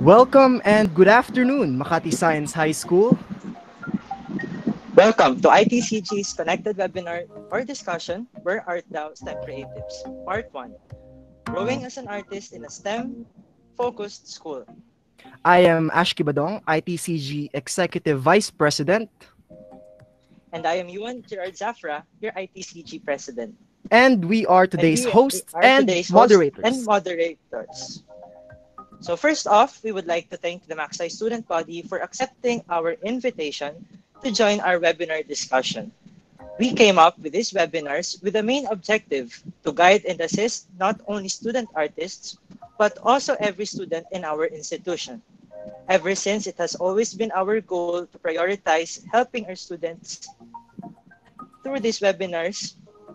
Welcome and good afternoon, Makati Science High School. Welcome to ITCG's Connected Webinar or Discussion, Where Art Thou STEM Creatives, Part 1, Growing as an Artist in a STEM-Focused School. I am Ashki Badong, ITCG Executive Vice President. And I am Yuan Gerard Zafra, your ITCG President. And we are today's And we hosts are and today's hosts moderators. And moderators. So first off, we would like to thank the Maxi student body for accepting our invitation to join our webinar discussion. We came up with these webinars with the main objective to guide and assist not only student artists, but also every student in our institution. Ever since, it has always been our goal to prioritize helping our students through these webinars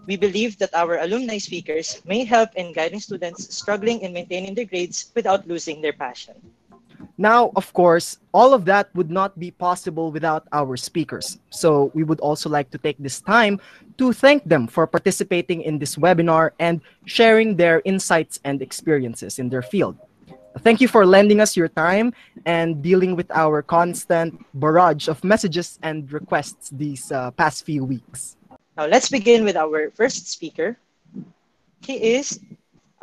we believe that our alumni speakers may help in guiding students struggling in maintaining their grades without losing their passion. Now, of course, all of that would not be possible without our speakers. So we would also like to take this time to thank them for participating in this webinar and sharing their insights and experiences in their field. Thank you for lending us your time and dealing with our constant barrage of messages and requests these uh, past few weeks. Now, let's begin with our first speaker. He is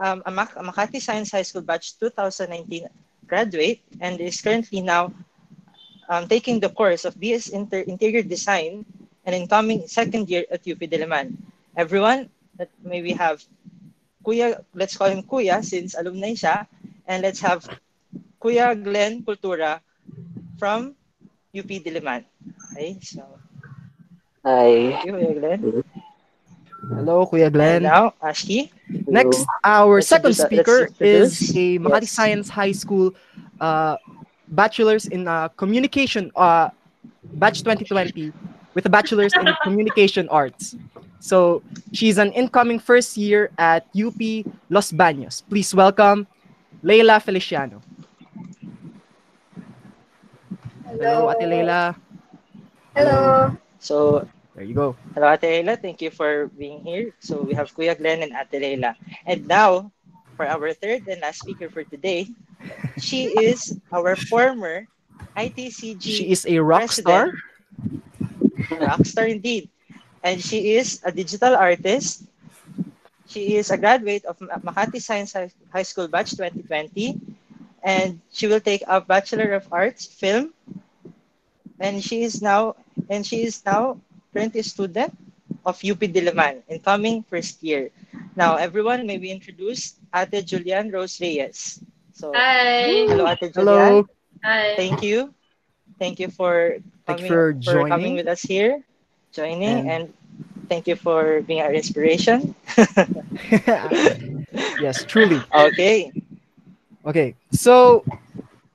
um, a, Makati Science High School Batch 2019 graduate and is currently now um, taking the course of BS Inter- Interior Design and incoming second year at UP Diliman. Everyone, that may we have Kuya, let's call him Kuya since alumni siya, and let's have Kuya Glenn Cultura from UP Diliman. Okay, so Hi. thank you, Kuya Glenn. Hello, Kuya Glenn. And now, Ashki. Next, our Let's second speaker is introduce. a Makati Yes. Science High School uh, bachelor's in uh, communication, uh, batch 2020, with a bachelor's in communication arts. So she's an incoming first year at UP Los Baños. Please welcome Leila Feliciano. Hello, Ate Leila. Hello. So, There you go. hello Ate Leila. Thank you for being here. So, we have Kuya Glenn and Ate Leila. And now, for our third and last speaker for today, she is our former ITCG She is a rock star. rock star indeed. And she is a digital artist. She is a graduate of Ma- Makati Science High School Batch 2020. And she will take a Bachelor of Arts Film. And she is now and she is now currently a student of UP Diliman, incoming first year. Now, everyone, may we introduce Ate Julian Rose Reyes. So, Hi. hello, Ate Julian. Hello. Hi. Thank you. Thank you for Thank you coming, for coming with us here, joining, And- and, thank you for being our inspiration. yes, truly. Okay. Okay, so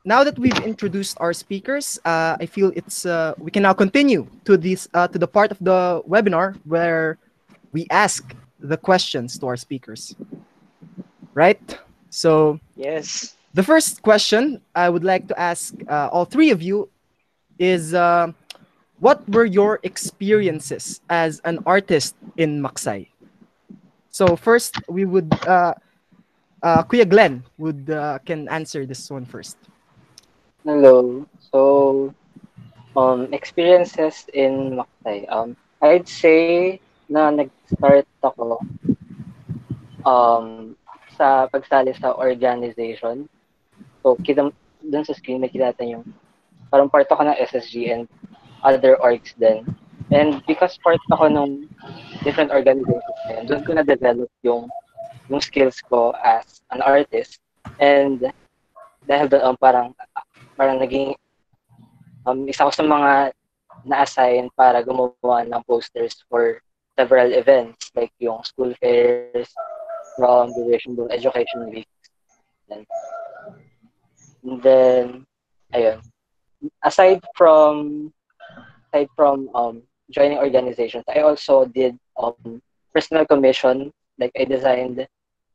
now that we've introduced our speakers, uh, I feel it's uh, we can now continue to this uh, to the part of the webinar where we ask the questions to our speakers. Right. So Yes. the first question I would like to ask uh, all three of you is, uh, what were your experiences as an artist in Maksay? So first, we would, uh, uh, Kuya Glenn would uh, can answer this one first. Hello. So, um, experiences in Maktay. Um, I'd say na nag-start ako um, sa pagsali sa organization. So, kita, dun sa screen, nakikita yung parang part ako ng SSG and other orgs din. And because part ako ng different organizations na yun, doon ko na-develop yung, yung skills ko as an artist. And dahil doon, um, parang parang naging um, isa ko sa mga na-assign para gumawa ng posters for several events like yung school fairs, from Duration Bowl Education Week. And, and then, ayun. Aside from aside from um, joining organizations, I also did um, personal commission. Like I designed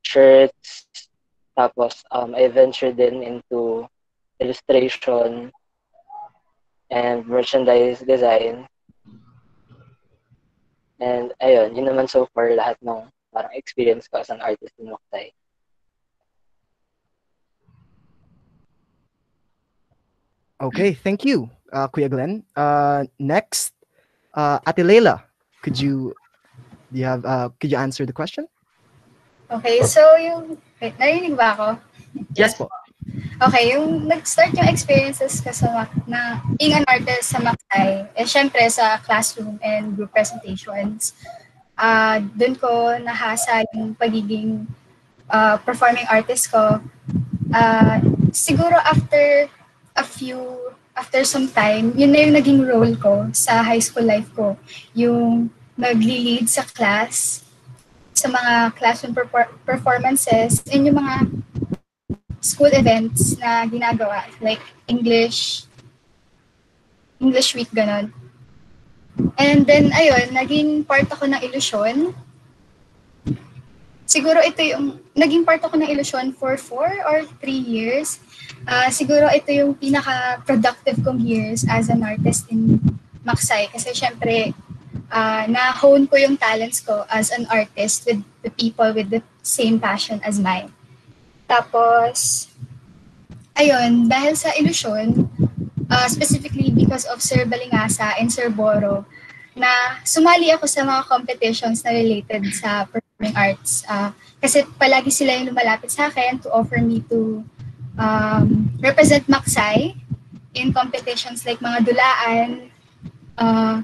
shirts, tapos um, I ventured in into illustration and merchandise design. And ayun, yun naman so far lahat ng parang experience ko as an artist in Moktay. Okay, thank you, uh, Kuya Glenn. Uh, next, uh, Ate Leila, could you, do you have, uh, could you answer the question? Okay, so yung... Wait, narinig ba ako? Yes po. Okay, yung nag-start yung experiences ko sa na being an artist sa Macay, eh syempre sa classroom and group presentations. Ah, doon ko nahasa yung pagiging ah, performing artist ko. Ah, siguro after a few after some time, yun na yung naging role ko sa high school life ko. Yung nagli-lead sa class, sa mga classroom perfor- performances, and yung mga school events na ginagawa, like English, English week, ganon. And then, ayun, naging part ako ng illusion. Siguro ito yung, naging part ako ng illusion for four or three years. Ah, siguro ito yung pinaka-productive kong years as an artist in Maksay. Kasi syempre, ah, na-hone ko yung talents ko as an artist with the people with the same passion as mine. Tapos, ayun, dahil sa illusion, uh, specifically because of Sir Balingasa and Sir Boro, na sumali ako sa mga competitions na related sa performing arts. Uh, kasi palagi sila yung lumalapit sa akin to offer me to um, represent Maksay in competitions like mga dulaan, uh,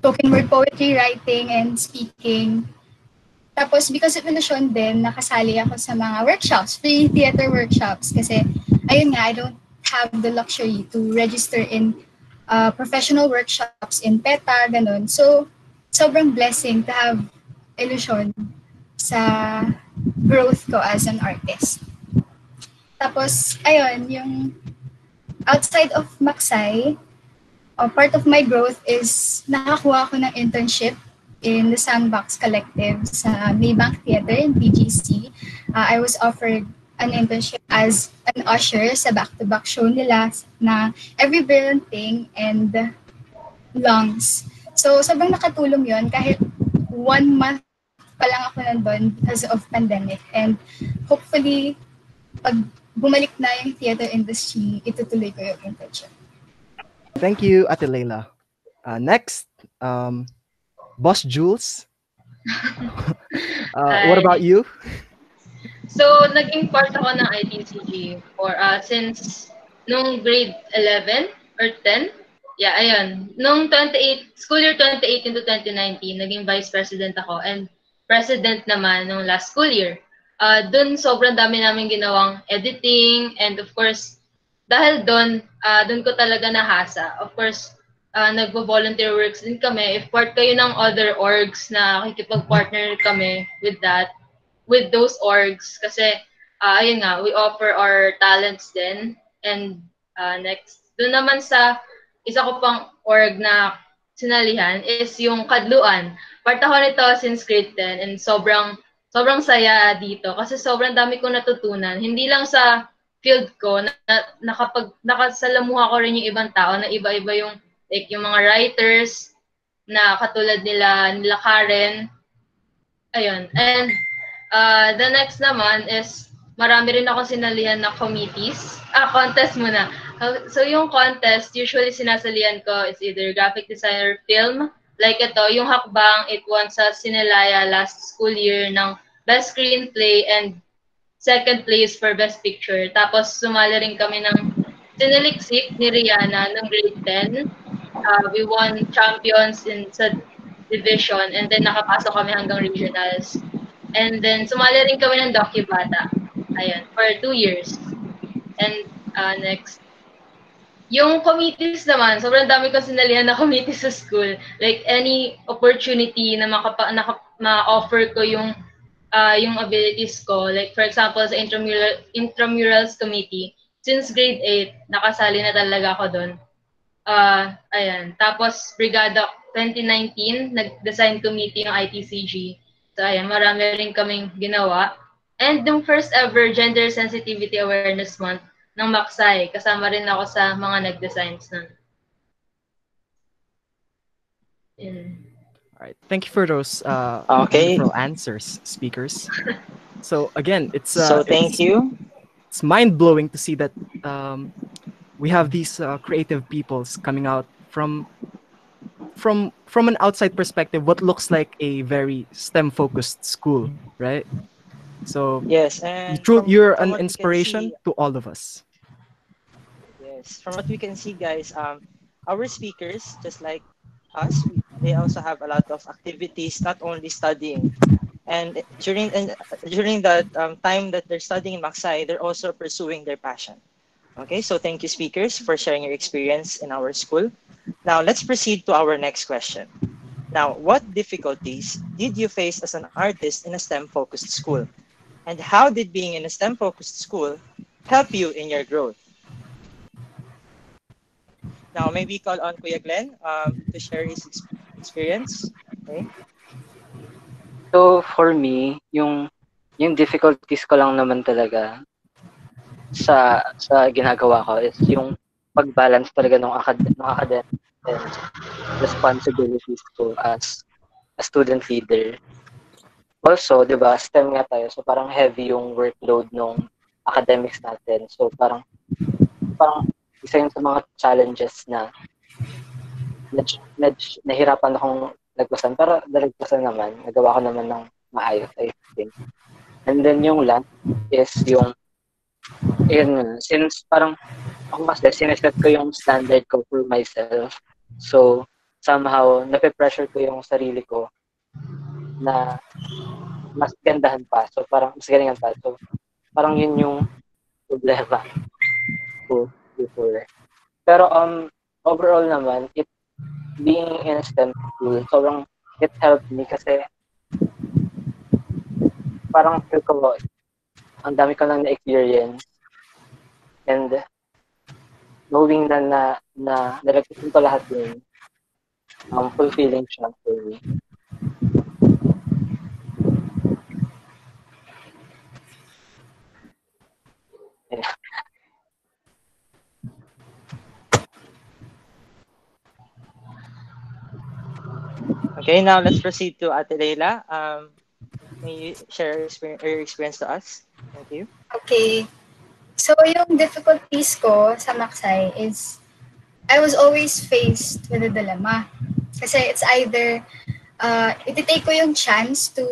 spoken word poetry writing and speaking. Tapos, because of illusion din, nakasali ako sa mga workshops, free theater workshops. Kasi, ayun nga, I don't have the luxury to register in uh, professional workshops in PETA, ganun. So, sobrang blessing to have illusion sa growth ko as an artist. Tapos, ayun, yung outside of Maksay, uh, part of my growth is nakakuha ko ng internship in the Sandbox Collective sa Maybank Theater in PGC. Uh, I was offered an internship as an usher sa back-to-back show nila na Every Brilliant Thing and Lungs. So, sobrang nakatulong yon kahit one month pa lang ako nandun because of pandemic. And hopefully, pag bumalik na yung theater industry, itutuloy ko yung internship. Thank you, Ate Leila. Uh, next, um, Boss Jules. uh, what about you? So, naging part ako ng ITCG for uh, since nung grade 11 or 10. Yeah, ayun. Nung 28, school year 2018 to 2019, naging vice president ako and president naman nung last school year. Uh, doon sobrang dami namin ginawang editing and of course, dahil doon, uh, doon ko talaga nahasa. Of course, uh, nagvo-volunteer works din kami. If part kayo ng other orgs na kikipag-partner kami with that, with those orgs kasi uh, ayun nga, we offer our talents din. And uh, next, doon naman sa isa ko pang org na sinalihan is yung kadluan. Part ako nito since grade 10 and sobrang sobrang saya dito kasi sobrang dami kong natutunan. Hindi lang sa field ko, na, na, nakapag, nakasalamuha ko rin yung ibang tao na iba-iba yung like yung mga writers na katulad nila nila Karen. Ayun. And uh, the next naman is marami rin ako sinalihan na committees. Ah, contest muna. So yung contest, usually sinasalihan ko is either graphic designer film. Like ito, yung hakbang, it won sa Sinalaya last school year ng best screenplay and second place for best picture. Tapos sumali rin kami ng Sinaliksik ni Rihanna ng grade 10. Uh, we won champions in sa division and then nakapasok kami hanggang regionals. And then sumali rin kami ng Dokibata. Ayun, for two years. And uh, next, yung committees naman, sobrang dami kong sinalihan na committees sa school. Like any opportunity na makapa, na, ma-offer ko yung uh, yung abilities ko. Like for example, sa intramural, intramurals committee, since grade 8, nakasali na talaga ako doon. Uh, ayan. Tapos, Brigada 2019, nag-design committee ng ITCG. So, ayan, marami rin kaming ginawa. And yung first ever Gender Sensitivity Awareness Month ng Maksay. Kasama rin ako sa mga nag-designs nun. Yun. All right. Thank you for those uh, Okay. answers, speakers. So again, it's uh, so thank it's, you. It's mind blowing to see that um, we have these uh, creative peoples coming out from from from an outside perspective what looks like a very STEM focused school, right? So Yes, and true, you're an what we can inspiration see- to all of us. Yes, from what we can see, guys, um, our speakers, just like us, they also have a lot of activities, not only studying. And during and during that um, time that they're studying in Maksai, they're also pursuing their passion. Okay, so thank you, speakers, for sharing your experience in our school. Now, let's proceed to our next question. Now, what difficulties did you face as an artist in a STEM-focused school? And how did being in a STEM-focused school help you in your growth? Now, maybe call on Kuya Glenn um, to share his ex- experience. Okay. So for me, yung yung difficulties ko lang naman talaga sa sa ginagawa ko is yung pag-balance talaga ng acad- ng academic and responsibilities ko as a student leader. Also, 'di ba, STEM nga tayo, so parang heavy yung workload ng academics natin. So parang parang isa yun sa mga challenges na nahirapan akong lagpasan. Pero nalagpasan naman. Nagawa ko naman ng maayos, I think. And then yung last is yung yun, since parang ako kasi sineset ko yung standard ko for myself. So, somehow, nape-pressure ko yung sarili ko na mas gandahan pa. So, parang mas galingan pa. So, parang yun yung problema ko before. Pero, um, overall naman, it being in STEM school, sobrang it helped me kasi parang feel ko ang dami ko nang na-experience and knowing na na na nalagpasan ko lahat yun um, fulfilling siya for me. Okay, now let's proceed to Ate Leila. Um, may you share your experience to us? Okay. So, yung difficulties ko sa Maksay is I was always faced with a dilemma. Kasi it's either uh, ititake ko yung chance to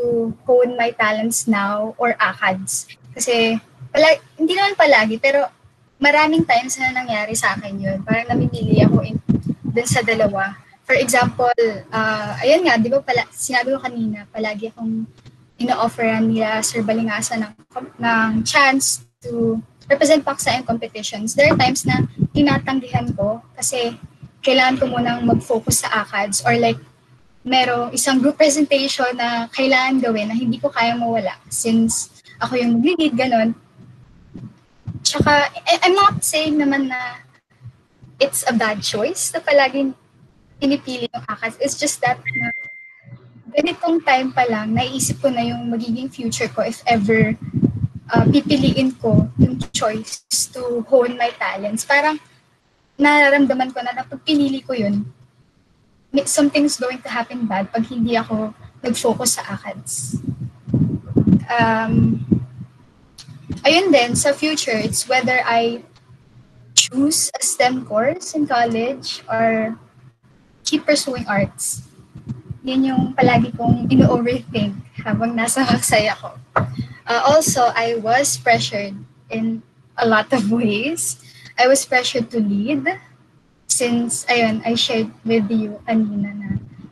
hone my talents now or ACADS. Kasi, pala, hindi naman palagi, pero maraming times na nangyari sa akin yun. Parang namimili ako in, dun sa dalawa. For example, uh, ayun nga, di ba pala, sinabi ko kanina, palagi akong ino-offeran nila Sir Balingasa ng, ng chance to represent Paksa in competitions. There are times na tinatanggihan ko kasi kailangan ko munang mag-focus sa ACADS or like merong isang group presentation na kailangan gawin na hindi ko kaya mawala since ako yung mag-lead, ganun. Tsaka, I'm not saying naman na it's a bad choice na palaging pinipili yung ACADS. It's just that na ganitong time pa lang, naisip ko na yung magiging future ko if ever uh, pipiliin ko yung choice to hone my talents. Parang nararamdaman ko na na pag pinili ko yun, something's going to happen bad pag hindi ako nag-focus sa ACADS. Um, ayun din, sa future, it's whether I choose a STEM course in college or keep pursuing arts. Yun yung palagi kong ino-overthink habang nasa maksay ako. Uh, also, I was pressured in a lot of ways. I was pressured to lead since, ayun, I shared with you kanina na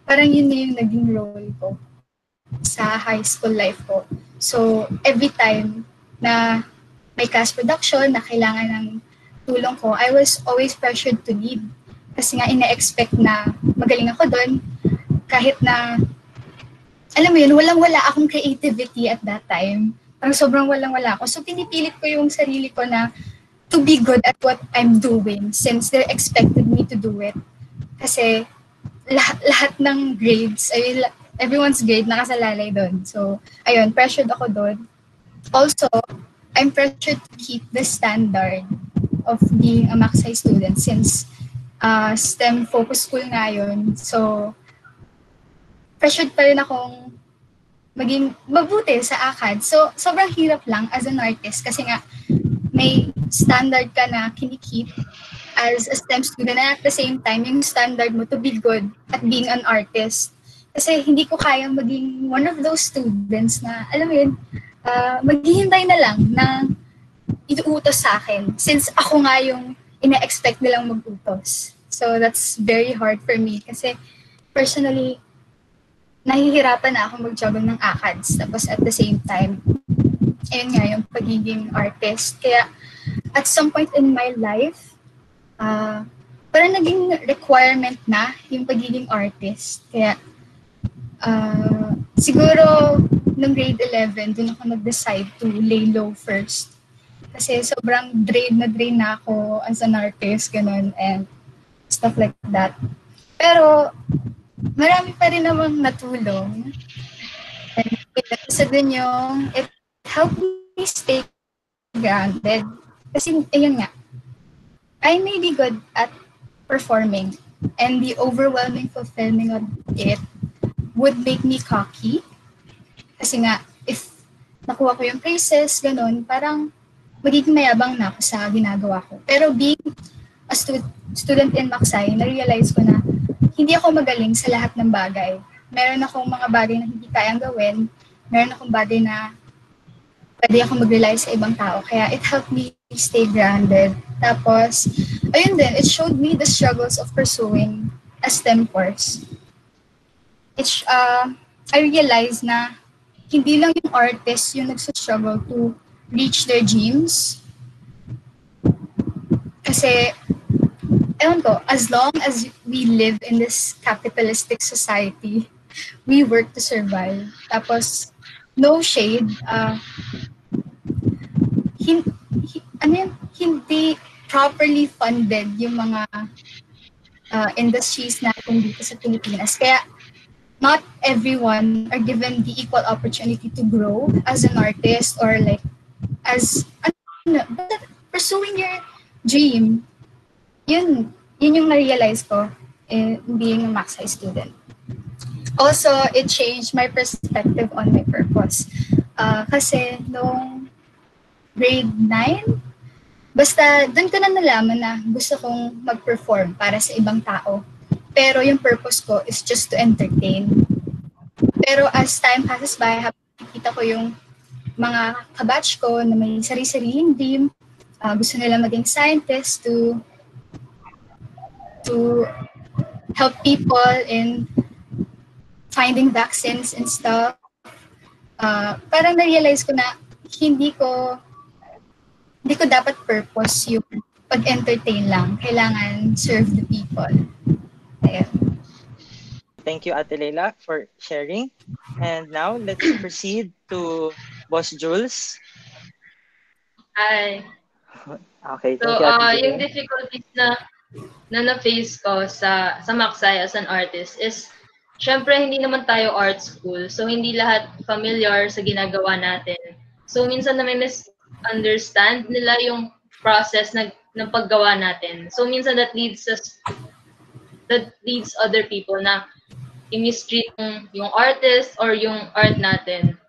parang yun na yung naging role ko sa high school life ko. So, every time na may cast production na kailangan ng tulong ko, I was always pressured to lead. Kasi nga, ina-expect na magaling ako doon kahit na alam mo yun, walang-wala akong creativity at that time. Parang sobrang walang-wala ako. So, pinipilit ko yung sarili ko na to be good at what I'm doing since they expected me to do it. Kasi lahat, lahat ng grades, ay, everyone's grade nakasalalay doon. So, ayun, pressured ako doon. Also, I'm pressured to keep the standard of being a Maxi student since uh, STEM focus school nga yun. So, pressured pa rin akong maging mabuti sa ACAD. So, sobrang hirap lang as an artist kasi nga may standard ka na kinikip as a STEM student and at the same time, yung standard mo to be good at being an artist. Kasi hindi ko kayang maging one of those students na, alam mo yun, uh, maghihintay na lang ng iuutos sa akin since ako nga yung ina-expect nilang mag-utos. So that's very hard for me kasi personally, nahihirapan na ako mag-juggle ng ACADS. Tapos at the same time, ayun nga yung pagiging artist. Kaya at some point in my life, uh, parang naging requirement na yung pagiging artist. Kaya uh, siguro nung grade 11, dun ako nag-decide to lay low first. Kasi sobrang drain na drain na ako as an artist, ganun, and stuff like that. Pero, marami pa rin namang natulong. And isa dun yung, it helped me stay grounded. Kasi, ayun nga, I may be good at performing and the overwhelming fulfillment of it would make me cocky. Kasi nga, if nakuha ko yung praises, ganun, parang magiging mayabang na ako sa ginagawa ko. Pero being a stu- student in Maksay, na-realize ko na hindi ako magaling sa lahat ng bagay. Meron akong mga bagay na hindi kayang gawin. Meron akong bagay na pwede ako mag-rely sa ibang tao. Kaya it helped me stay grounded. Tapos, ayun din, it showed me the struggles of pursuing a STEM course. It's, uh, I realized na hindi lang yung artist yung nagsa-struggle to reach their dreams. Kasi, ewan ko, as long as we live in this capitalistic society, we work to survive. Tapos, no shade, uh, hin, hin, ano yun, hindi properly funded yung mga uh, industries natin dito sa Pilipinas. Kaya, not everyone are given the equal opportunity to grow as an artist or like as ano, pursuing your dream, yun, yun yung na-realize ko in being a Max High student. Also, it changed my perspective on my purpose. Uh, kasi nung grade 9, basta doon ko na nalaman na gusto kong mag-perform para sa ibang tao. Pero yung purpose ko is just to entertain. Pero as time passes by, kita ko yung mga kabatch ko na may sari-sariling dream, uh, gusto nila maging scientist to to help people in finding vaccines and stuff. Uh, parang na-realize ko na hindi ko hindi ko dapat purpose yung pag-entertain lang. Kailangan serve the people. Ayun. Thank you, Ate Leila, for sharing. And now, let's proceed to Boss Jules. Hi. Okay, so, uh, yung difficulties na na na-face ko sa sa Maksay as an artist is syempre hindi naman tayo art school. So hindi lahat familiar sa ginagawa natin. So minsan na may misunderstand nila yung process ng ng paggawa natin. So minsan that leads us that leads other people na i-mistreat yung, yung artist or yung art natin.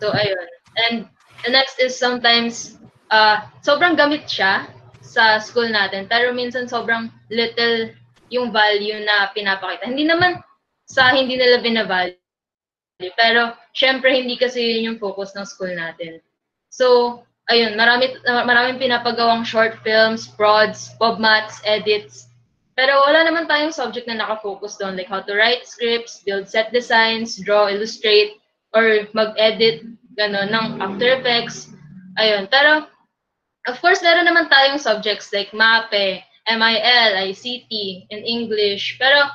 So ayun. And the next is sometimes uh, sobrang gamit siya sa school natin, pero minsan sobrang little yung value na pinapakita. Hindi naman sa hindi nila binavalue, pero syempre hindi kasi yun yung focus ng school natin. So, ayun, marami, maraming pinapagawang short films, prods, mats, edits, pero wala naman tayong subject na nakafocus doon, like how to write scripts, build set designs, draw, illustrate, or mag-edit, gano'n, ng After Effects. Ayun. Pero, of course, meron naman tayong subjects like MAPE, MIL, ICT, in English. Pero,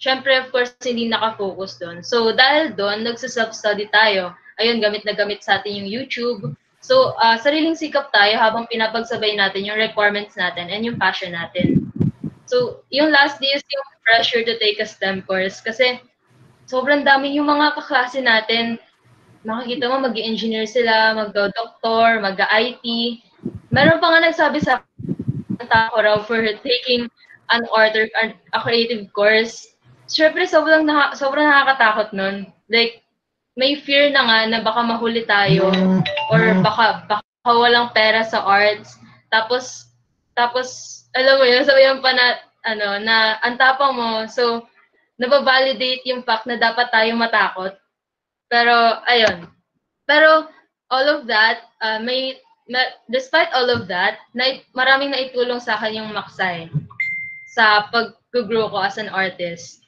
syempre, of course, hindi nakafocus doon. So, dahil doon, nagsa-self-study tayo. Ayun, gamit na gamit sa atin yung YouTube. So, uh, sariling sikap tayo habang pinapagsabay natin yung requirements natin and yung passion natin. So, yung last day is yung pressure to take a STEM course kasi sobrang dami yung mga kaklase natin. Makikita mo, mag engineer sila, mag-doctor, mag-IT. Meron pa nga nagsabi sa ako raw for taking an art or a creative course. Siyempre, sobrang, na, sobrang nakakatakot nun. Like, may fear na nga na baka mahuli tayo or baka, baka walang pera sa arts. Tapos, Tapos, alam mo yun, sabihan pa na, ano, na ang tapang mo. So, nababalidate yung fact na dapat tayong matakot. Pero, ayun. Pero, all of that, uh, may, ma- despite all of that, na, maraming naitulong sa akin yung maksay sa pag-grow ko as an artist.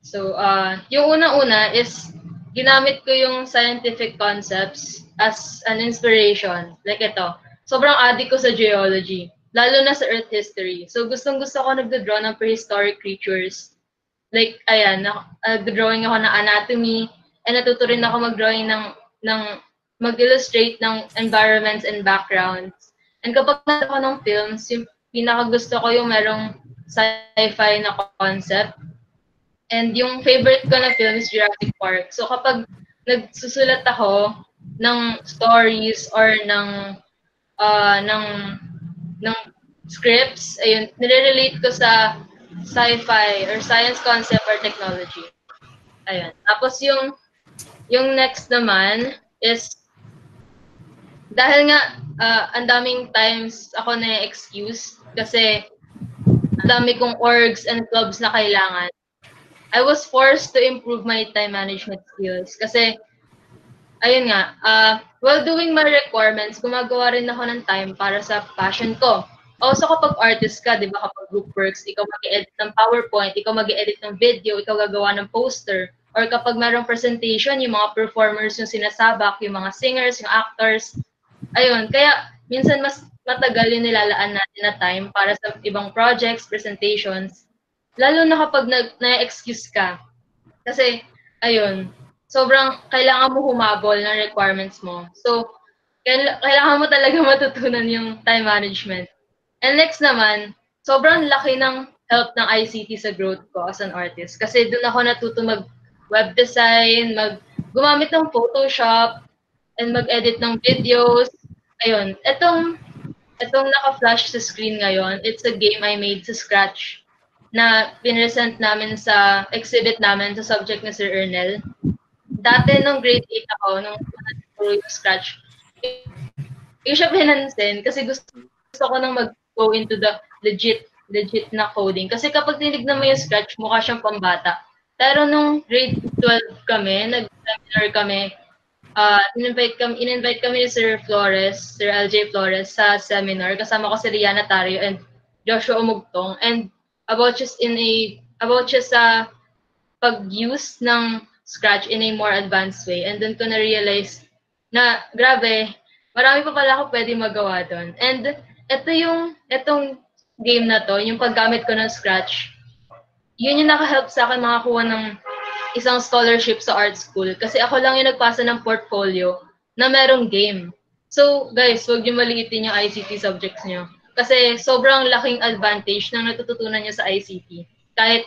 So, uh, yung una-una is, ginamit ko yung scientific concepts as an inspiration. Like ito, sobrang addict ko sa geology, lalo na sa earth history. So gustong gusto ko nagdo-draw ng prehistoric creatures. Like, ayan, nag-drawing ako ng anatomy, and natuto rin ako mag-drawing ng, ng mag-illustrate ng environments and backgrounds. And kapag nasa ng films, yung pinaka gusto ko yung merong sci-fi na concept And yung favorite ko na film is Jurassic Park. So kapag nagsusulat ako ng stories or ng uh, ng ng scripts, ayun, nire-relate ko sa sci-fi or science concept or technology. Ayun. Tapos yung yung next naman is dahil nga uh, ang daming times ako na excuse kasi ang dami kong orgs and clubs na kailangan. I was forced to improve my time management skills kasi ayun nga, uh, while doing my requirements, gumagawa rin ako ng time para sa passion ko. Also, kapag artist ka, di ba, kapag group works, ikaw mag-edit ng PowerPoint, ikaw mag-edit ng video, ikaw gagawa ng poster, or kapag merong presentation, yung mga performers yung sinasabak, yung mga singers, yung actors, ayun, kaya minsan mas matagal yung nilalaan natin na time para sa ibang projects, presentations, Lalo na kapag na-excuse ka. Kasi, ayun, sobrang kailangan mo humabol ng requirements mo. So, kailangan mo talaga matutunan yung time management. And next naman, sobrang laki ng help ng ICT sa growth ko as an artist. Kasi doon ako natuto mag web design, mag gumamit ng Photoshop, and mag-edit ng videos. Ayun, etong etong naka-flash sa screen ngayon, it's a game I made sa scratch na pinresent namin sa exhibit namin sa subject ni Sir Ernel. Dati nung grade 8 ako, nung natuturo yung Scratch, yung siya pinansin kasi gusto, gusto ko nang mag-go into the legit legit na coding. Kasi kapag tinignan mo yung Scratch, mukha siyang pambata. Pero nung grade 12 kami, nag-seminar kami, uh, in-invite kami, in-invite kami ni Sir Flores, Sir LJ Flores sa seminar. Kasama ko si Rihanna Tario and Joshua Umugtong. And about just in a about just sa pag-use ng Scratch in a more advanced way. And then ko na-realize na, grabe, marami pa pala ako pwede magawa doon. And ito yung, itong game na to, yung paggamit ko ng Scratch, yun yung naka-help sa akin makakuha ng isang scholarship sa art school. Kasi ako lang yung nagpasa ng portfolio na merong game. So, guys, huwag niyo maliitin yung ICT subjects niyo. Kasi sobrang laking advantage ng natututunan niya sa ICT. Kahit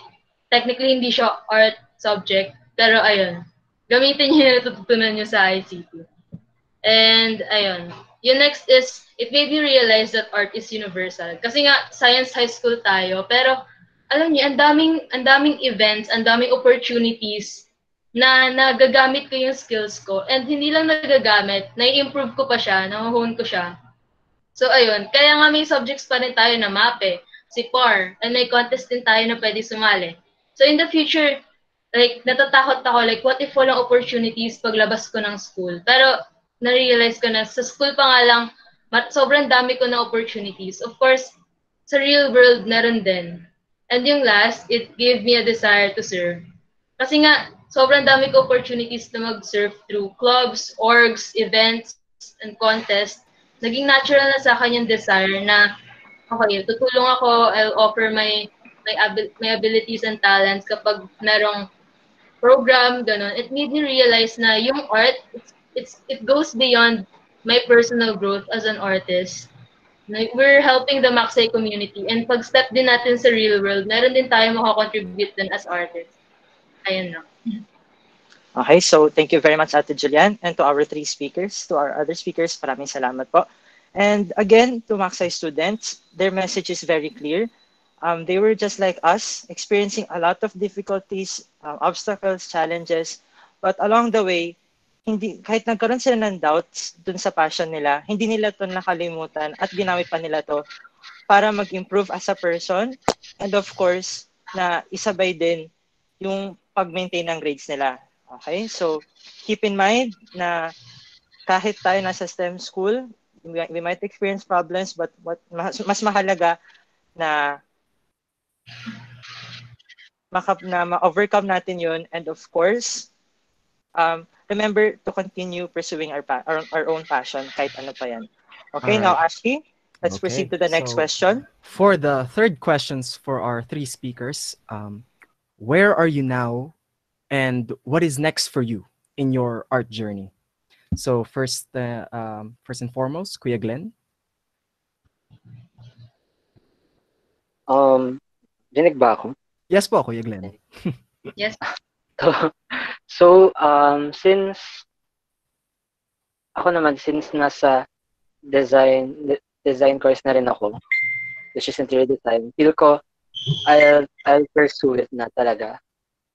technically hindi siya art subject, pero ayun, gamitin niya yung natututunan niya sa ICT. And ayun, yung next is, it made me realize that art is universal. Kasi nga, science high school tayo, pero alam niyo, ang daming, ang daming events, ang daming opportunities na nagagamit ko yung skills ko. And hindi lang nagagamit, na-improve ko pa siya, na-hone ko siya So, ayun. Kaya nga may subjects pa rin tayo na MAPE, si PAR, and may contest din tayo na pwede sumali. So, in the future, like, natatakot ako, like, what if walang opportunities paglabas ko ng school? Pero, na-realize ko na, sa school pa nga lang, sobrang dami ko na opportunities. Of course, sa real world, meron din. And yung last, it gave me a desire to serve. Kasi nga, sobrang dami ko opportunities na mag-serve through clubs, orgs, events, and contests naging natural na sa akin yung desire na, okay, tutulong ako, I'll offer my my, abil- my abilities and talents kapag merong program, ganun. It made me realize na yung art, it's, it's it goes beyond my personal growth as an artist. We're helping the Maxay community and pag step din natin sa real world, meron din tayo makakontribute din as artists. Ayun na. Okay, so thank you very much Ate Julian and to our three speakers, to our other speakers, maraming salamat po. And again, to Maxai students, their message is very clear. Um, they were just like us, experiencing a lot of difficulties, um, obstacles, challenges, but along the way, hindi, kahit nagkaroon sila ng doubts dun sa passion nila, hindi nila to nakalimutan at ginamit pa nila to para mag-improve as a person and of course na isabay din yung pag-maintain ng grades nila. Okay? So, keep in mind na kahit tayo nasa STEM school, we, might experience problems but what mas, mas mahalaga na maka, na ma-overcome natin yun and of course um, remember to continue pursuing our, pa- our our own passion kahit ano pa yan. Okay, Alright. now Ashki, let's Okay, proceed to the next so- question. For the third questions for our three speakers, um, where are you now and what is next for you in your art journey? So first, uh, um, first and foremost, Kuya Glenn. Um, dinig ba ako? Yes po, Kuya Glenn. Yes. so, um, since ako naman, since nasa design de- design course na rin ako, which is interior design, feel ko I'll, I'll pursue it na talaga.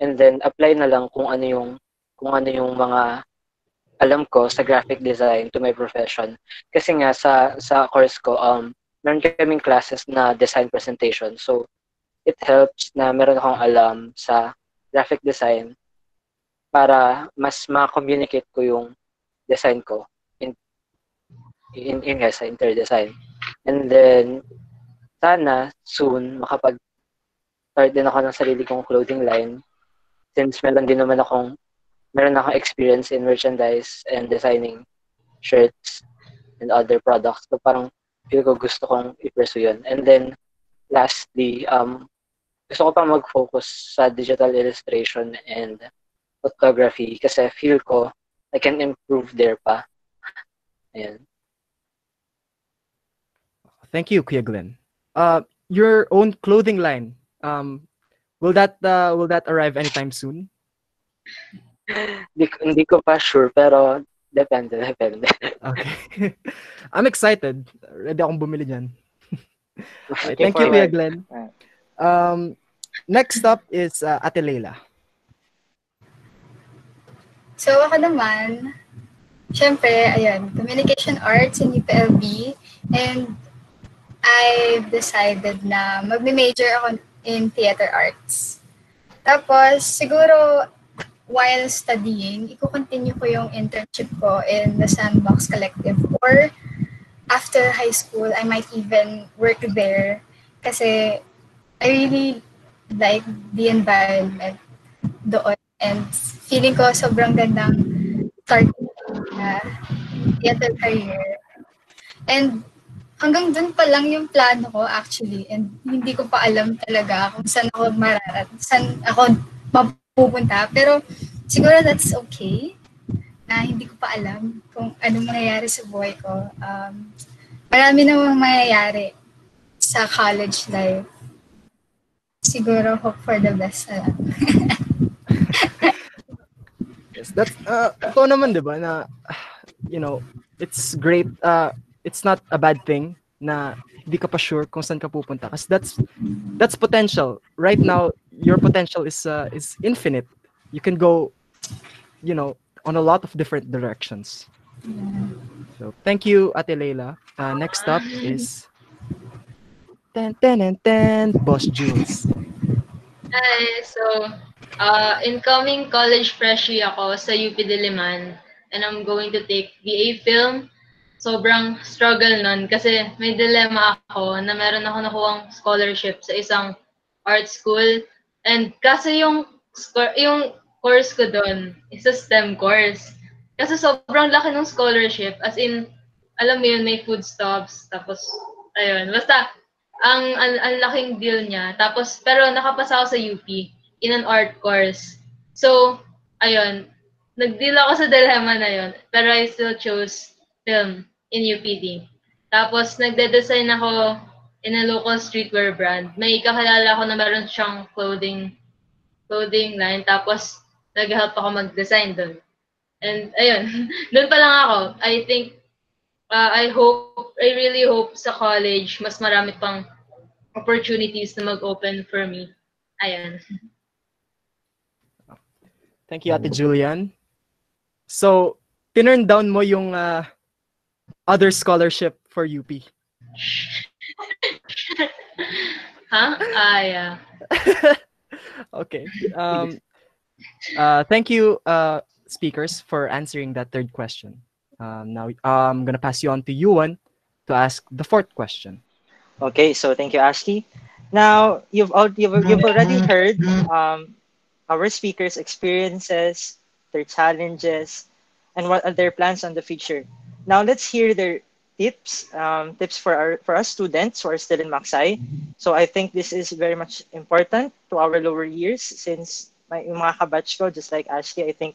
And then, apply na lang kung ano yung kung ano yung mga alam ko sa graphic design to my profession. Kasi nga, sa, sa course ko, um, meron kaming classes na design presentation. So, it helps na meron akong alam sa graphic design para mas ma-communicate ko yung design ko in in, in nga sa interior design. And then sana soon makapag start din ako ng sarili kong clothing line since meron din naman akong meron akong experience in merchandise and designing shirts and other products. So parang feel ko gusto kong i-pursue yun. And then lastly, um, gusto ko pa mag-focus sa digital illustration and photography kasi feel ko I can improve there pa. Ayan. Thank you, Kuya Glenn. Uh, your own clothing line. Um, will that uh, will that arrive anytime soon? Hindi, ko- hindi ko pa sure pero depende, depende. Okay. I'm excited. Ready akong bumili dyan. Okay, thank you, Kuya. Glenn. Um, next up is uh, Ate Leila. So ako naman, syempre, ayun, communication arts in UPLB and I decided na magme-major ako in theater arts. Tapos, siguro, while studying, i-continue ko yung internship ko in the Sandbox Collective or after high school, I might even work there kasi I really like the environment doon and feeling ko sobrang gandang start na theater career. And hanggang dun pa lang yung plano ko actually and hindi ko pa alam talaga kung saan ako mararat, saan ako mapupunta. Pero siguro that's okay na hindi ko pa alam kung anong mangyayari sa buhay ko. Um, marami namang mangyayari sa college life. Siguro hope for the best na lang. Yes, that's uh ito naman 'di ba na you know, it's great uh it's not a bad thing na hindi ka pa sure kung saan ka pupunta kasi that's that's potential. Right now, your potential is uh, is infinite. You can go you know, on a lot of different directions. So, thank you Ate Leila. Uh, next up is ten ten ten ten Boss Jules. Hi, so uh, incoming college freshie ako sa UP Diliman and I'm going to take BA Film. Sobrang struggle nun kasi may dilemma ako na meron ako nakuhang scholarship sa isang art school and kasi yung yung course ko doon is a STEM course. Kasi sobrang laki ng scholarship as in alam mo yun may food stops tapos ayun basta ang, ang ang laking deal niya. Tapos pero nakapasa ako sa UP in an art course. So, ayun, nag-deal ako sa dilemma na yun, pero I still chose film in UPD. Tapos nagde-design ako in a local streetwear brand. May kakilala ko na meron siyang clothing clothing line. Tapos nag-help ako mag-design doon. And ayun, doon pa lang ako. I think uh, I hope, I really hope sa college, mas marami pang opportunities na mag-open for me. Ayan. Thank you, Ate Julian. So, tinurn down mo yung uh, other scholarship for UP. Huh? Ah, yeah. okay. Um, uh, thank you, uh, speakers, for answering that third question. Um, now I'm gonna pass you on to Yuan to ask the fourth question. Okay, so thank you, Ashley. Now you've al- you've, you've already heard um, our speakers' experiences, their challenges, and what are their plans on the future. Now let's hear their tips, um, tips for our for us students who are still in Maksay. So I think this is very much important to our lower years since my mga kabatch ko, just like Ashley, I think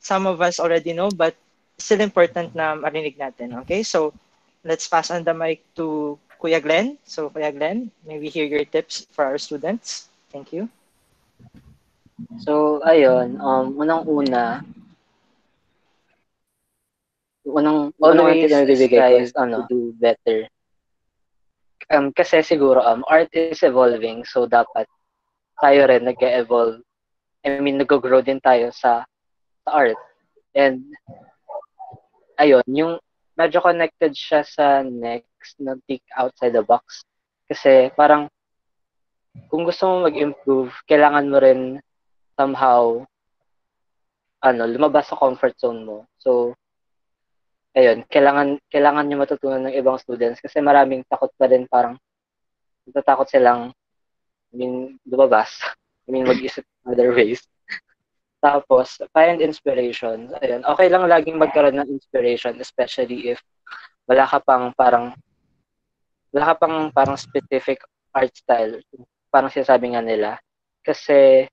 some of us already know, but still important na marinig natin. Okay, so let's pass on the mic to Kuya Glenn. So Kuya Glenn, may we hear your tips for our students? Thank you. So, ayun, um, unang-una, unang, unang Always bibigay ko is, ano, to do better. Um, kasi siguro, um, art is evolving, so dapat tayo rin nag-evolve. I mean, nag-grow din tayo sa, sa art. And, ayun, yung medyo connected siya sa next na think outside the box. Kasi parang, kung gusto mo mag-improve, kailangan mo rin somehow ano, lumabas sa comfort zone mo. So, ayun, kailangan kailangan niyo matutunan ng ibang students kasi maraming takot pa din parang natatakot silang I mean, lumabas. I mean, mag-isip other ways. Tapos, find inspiration. Ayun, okay lang laging magkaroon ng inspiration, especially if wala ka pang parang wala ka pang parang specific art style. Parang sinasabi nga nila. Kasi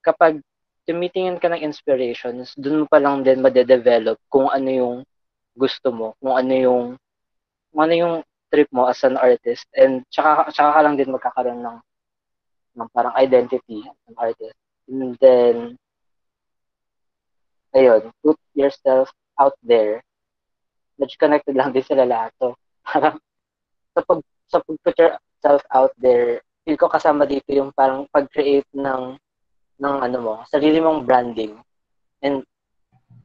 kapag tumitingin ka ng inspirations, dun mo pa lang din madedevelop kung ano yung gusto mo, kung ano yung kung ano yung trip mo as an artist and tsaka, tsaka ka lang din magkakaroon ng ng parang identity ng artist. And then ayun, put yourself out there. Medyo connected lang din sila lahat. So, parang sa pag sa pag put yourself out there, feel ko kasama dito yung parang pag-create ng ng ano mo, sarili mong branding. And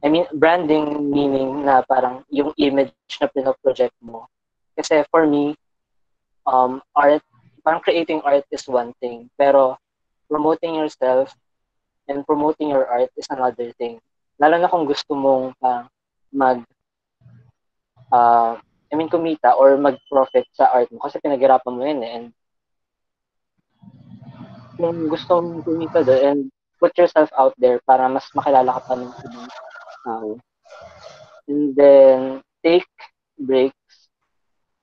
I mean, branding meaning na parang yung image na pinoproject mo. Kasi for me, um, art, parang creating art is one thing, pero promoting yourself and promoting your art is another thing. Lalo na kung gusto mong uh, mag, uh, I mean, kumita or mag-profit sa art mo kasi pinaghirapan mo yun eh. And kung gusto mong kumita doon and put yourself out there para mas makilala ka pa ng ibang tao. And then, take breaks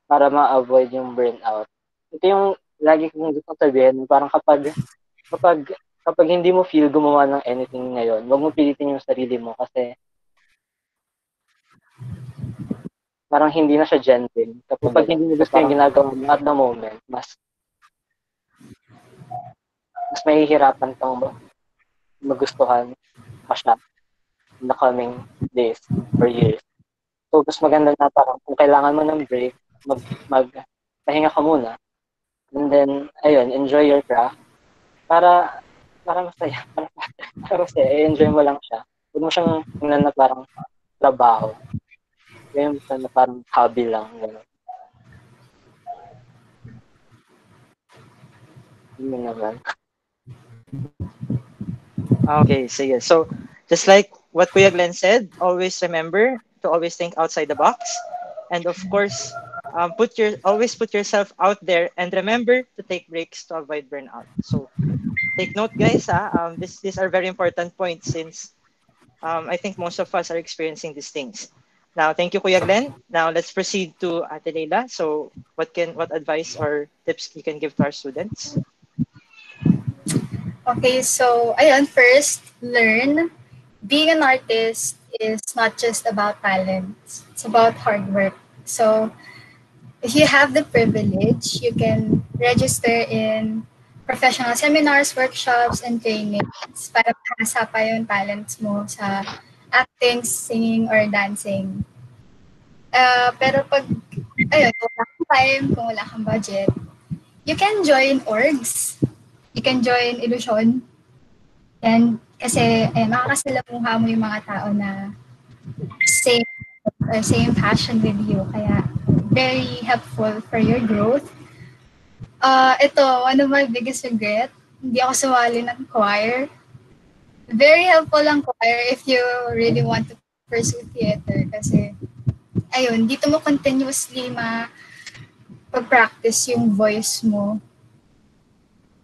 para ma-avoid yung burnout. Ito yung lagi kong gusto sabihin, parang kapag kapag kapag hindi mo feel gumawa ng anything ngayon, huwag mo pilitin yung sarili mo kasi parang hindi na siya genuine. Kapag hindi mo gusto yung ginagawa mo at the moment, mas mas mahihirapan kang magustuhan pa siya in the coming days or years. So, mas maganda na parang kung kailangan mo ng break, mag, mag pahinga ka muna. And then, ayun, enjoy your craft. Para, para masaya. Para, para masaya. enjoy mo lang siya. Huwag mo siyang tingnan na parang trabaho. Kaya na parang hobby lang. Gano'n. Yun naman. Okay, sige. So, just like what Kuya Glenn said, always remember to always think outside the box. And of course, um, put your always put yourself out there and remember to take breaks to avoid burnout. So, take note, guys. Ah, um, this, these are very important points since um, I think most of us are experiencing these things. Now, thank you, Kuya Glenn. Now, let's proceed to Ate Leila. So, what can what advice or tips you can give to our students? Okay, so ayun, first, learn. Being an artist is not just about talent. It's about hard work. So if you have the privilege, you can register in professional seminars, workshops, and trainings para mahasa pa yung talents mo sa acting, singing, or dancing. Uh, pero pag, ayun, kung wala kang time, kung wala kang budget, you can join orgs you can join Illusion. And kasi eh, makakasalamuha mo yung mga tao na same or same passion with you. Kaya very helpful for your growth. Uh, ito, one of my biggest regret, hindi ako sumali ng choir. Very helpful ang choir if you really want to pursue theater kasi ayun, dito mo continuously ma pag-practice yung voice mo.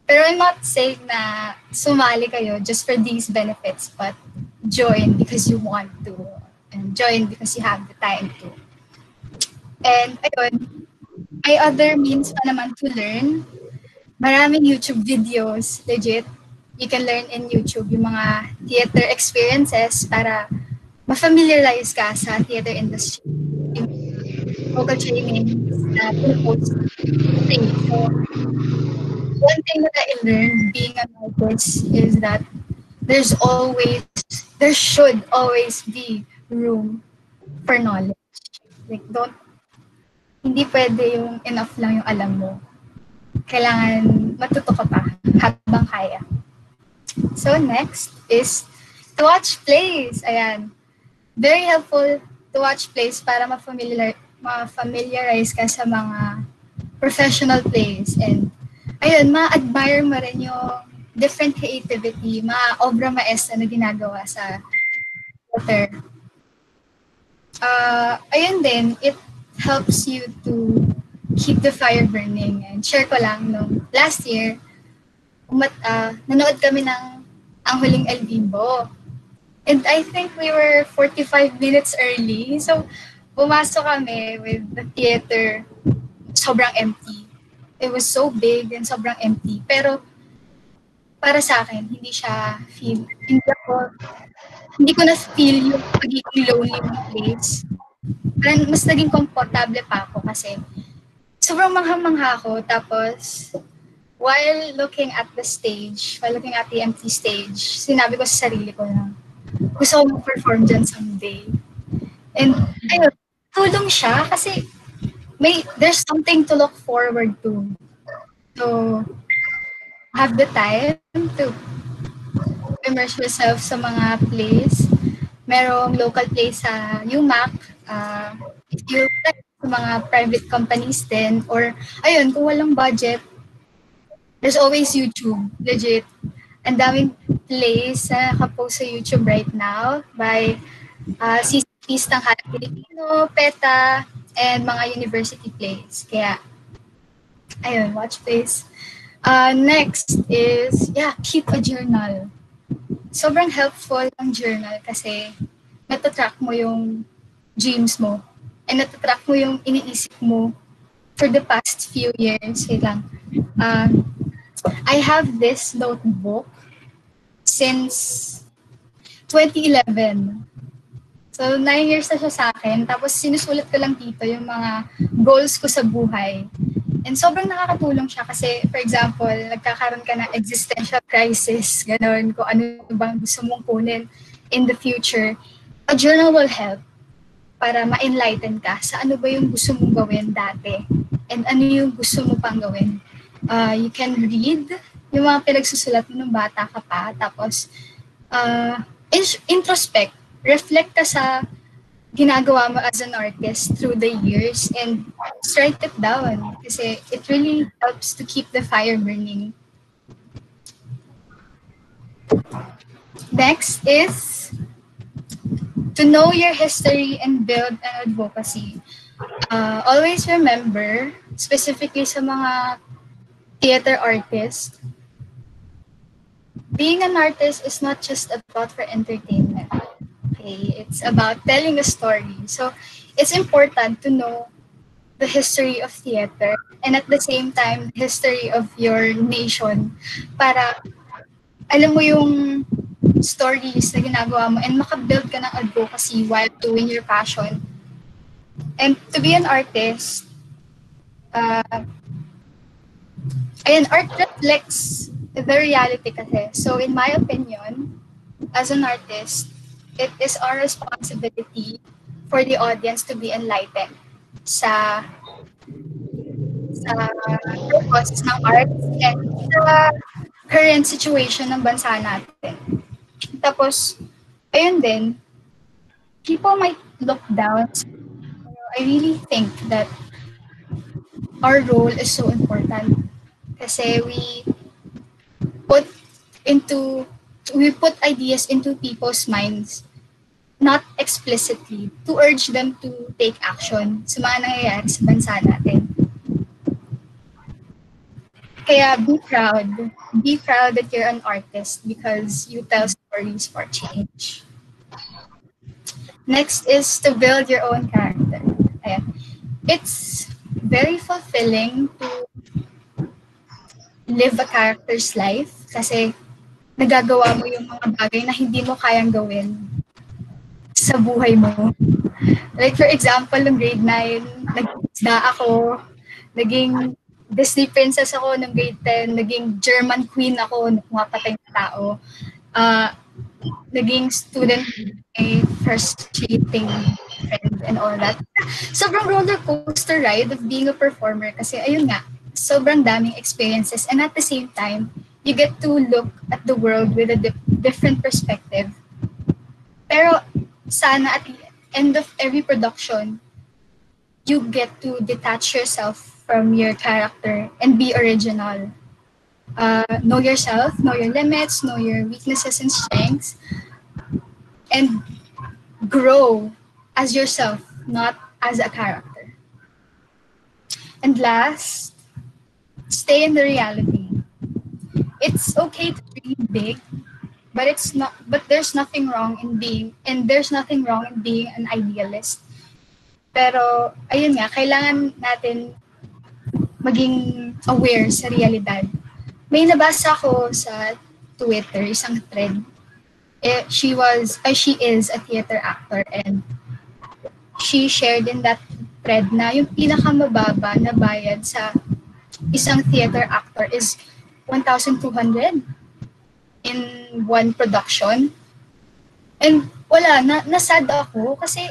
Pero I'm not saying na sumali kayo just for these benefits, but join because you want to and join because you have the time to. And ayun, may other means pa naman to learn. Maraming YouTube videos, legit. You can learn in YouTube yung mga theater experiences para ma-familiarize ka sa theater industry. Yung vocal training na pinupost. So, one thing that I learned being an artist is that there's always, there should always be room for knowledge. Like, don't hindi pwede yung enough lang yung alam mo. Kailangan matuto ka pa habang kaya. So next is to watch plays. Ayan. Very helpful to watch plays para ma-familiar, ma-familiarize ka sa mga professional plays. And ayun, ma-admire mo rin yung different creativity, ma-obra maestra na ginagawa sa theater. Uh, ayun din, it helps you to keep the fire burning. And share ko lang, no, last year, umat, uh, nanood kami ng Ang Huling El Bimbo. And I think we were 45 minutes early. So, pumasok kami with the theater sobrang empty. It was so big and sobrang empty. Pero, para sa akin, hindi siya feel, hindi ako, hindi ko na feel yung pagiging lonely ng place parang mas naging komportable pa ako kasi sobrang mangha-mangha ako. Tapos, while looking at the stage, while looking at the empty stage, sinabi ko sa sarili ko na gusto ko mag-perform dyan someday. And, ayun, tulong siya kasi may, there's something to look forward to. So, have the time to immerse yourself sa mga plays. Merong local plays sa UMAC, uh, if you like sa mga private companies din, or ayun, kung walang budget, there's always YouTube, legit. Ang daming plays na nakapost sa YouTube right now by uh, CCPs ng Pilipino, PETA, and mga university plays. Kaya, ayun, watch plays. Uh, next is, yeah, keep a journal. Sobrang helpful ang journal kasi natatrack mo yung dreams mo and natatrack mo yung iniisip mo for the past few years. Wait lang. Um, I have this notebook since 2011. So, nine years na siya sa akin. Tapos, sinusulat ko lang dito yung mga goals ko sa buhay. And sobrang nakakatulong siya kasi, for example, nagkakaroon ka ng existential crisis, gano'n, kung ano bang gusto mong kunin in the future. A journal will help para ma-enlighten ka sa ano ba yung gusto mong gawin dati and ano yung gusto mo pang gawin. Uh, you can read yung mga pinagsusulat mo nung bata ka pa, tapos uh, introspect, reflect ka sa ginagawa mo as an artist through the years and write it down kasi it really helps to keep the fire burning. Next is to know your history and build an advocacy. Uh, always remember, specifically sa mga theater artists, being an artist is not just about for entertainment. Okay, it's about telling a story. So it's important to know the history of theater and at the same time, the history of your nation para alam mo yung stories na ginagawa mo and makabuild ka ng advocacy while doing your passion. And to be an artist, uh, ayan, art reflects the reality kasi. So in my opinion, as an artist, it is our responsibility for the audience to be enlightened sa sa purpose ng art and sa current situation ng bansa natin. Tapos, ayun din, people might look down. I really think that our role is so important. Kasi we put into we put ideas into people's minds not explicitly to urge them to take action sa mga nangyayari sa bansa natin. Kaya be proud. Be proud that you're an artist because you tell stories for change. Next is to build your own character. Ayan. It's very fulfilling to live a character's life kasi nagagawa mo yung mga bagay na hindi mo kayang gawin sa buhay mo. Like for example, ng grade 9, nag-isda ako, naging Disney princess ako ng grade 10, naging German queen ako, pumapatay na tao. Uh, naging student a first cheating friend and all that. Sobrang roller coaster ride of being a performer kasi ayun nga, sobrang daming experiences and at the same time, you get to look at the world with a di- different perspective. Pero sana at the end of every production, you get to detach yourself from your character and be original. Uh, know yourself, know your limits, know your weaknesses and strengths, and grow as yourself, not as a character. And last, stay in the reality. It's okay to dream big, but it's not but there's nothing wrong in being and there's nothing wrong in being an idealist. Pero ayun nga, kailangan natin maging aware sa realidad. May nabasa ko sa Twitter, isang thread. Eh, she was, uh, she is a theater actor and she shared in that thread na yung pinakamababa na bayad sa isang theater actor is 1,200 in one production. And wala, na, nasad ako kasi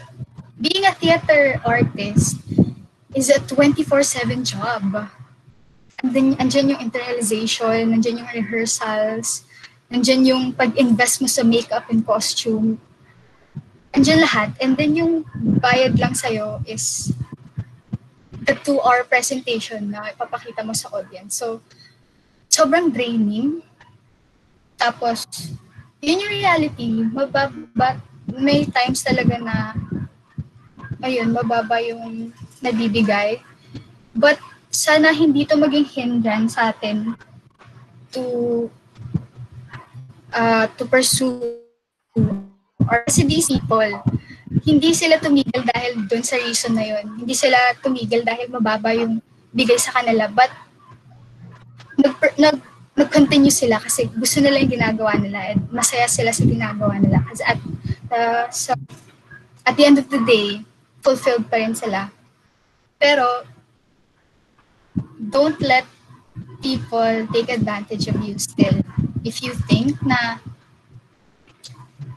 being a theater artist, is a 24-7 job. And then, andyan yung internalization, andyan yung rehearsals, andyan yung pag-invest mo sa makeup and costume. Andyan lahat. And then yung bayad lang sa'yo is the two-hour presentation na ipapakita mo sa audience. So, sobrang draining. Tapos, yun yung reality. Mababa, may times talaga na ayun, mababa yung nabibigay. But sana hindi to maging hindrance sa atin to uh, to pursue or kasi these people, hindi sila tumigil dahil dun sa reason na yun. Hindi sila tumigil dahil mababa yung bigay sa kanila. But nag, nag, nag-continue sila kasi gusto nila yung ginagawa nila and masaya sila sa ginagawa nila. Kasi at, uh, so, at the end of the day, fulfilled pa rin sila. Pero, don't let people take advantage of you still. If you think na,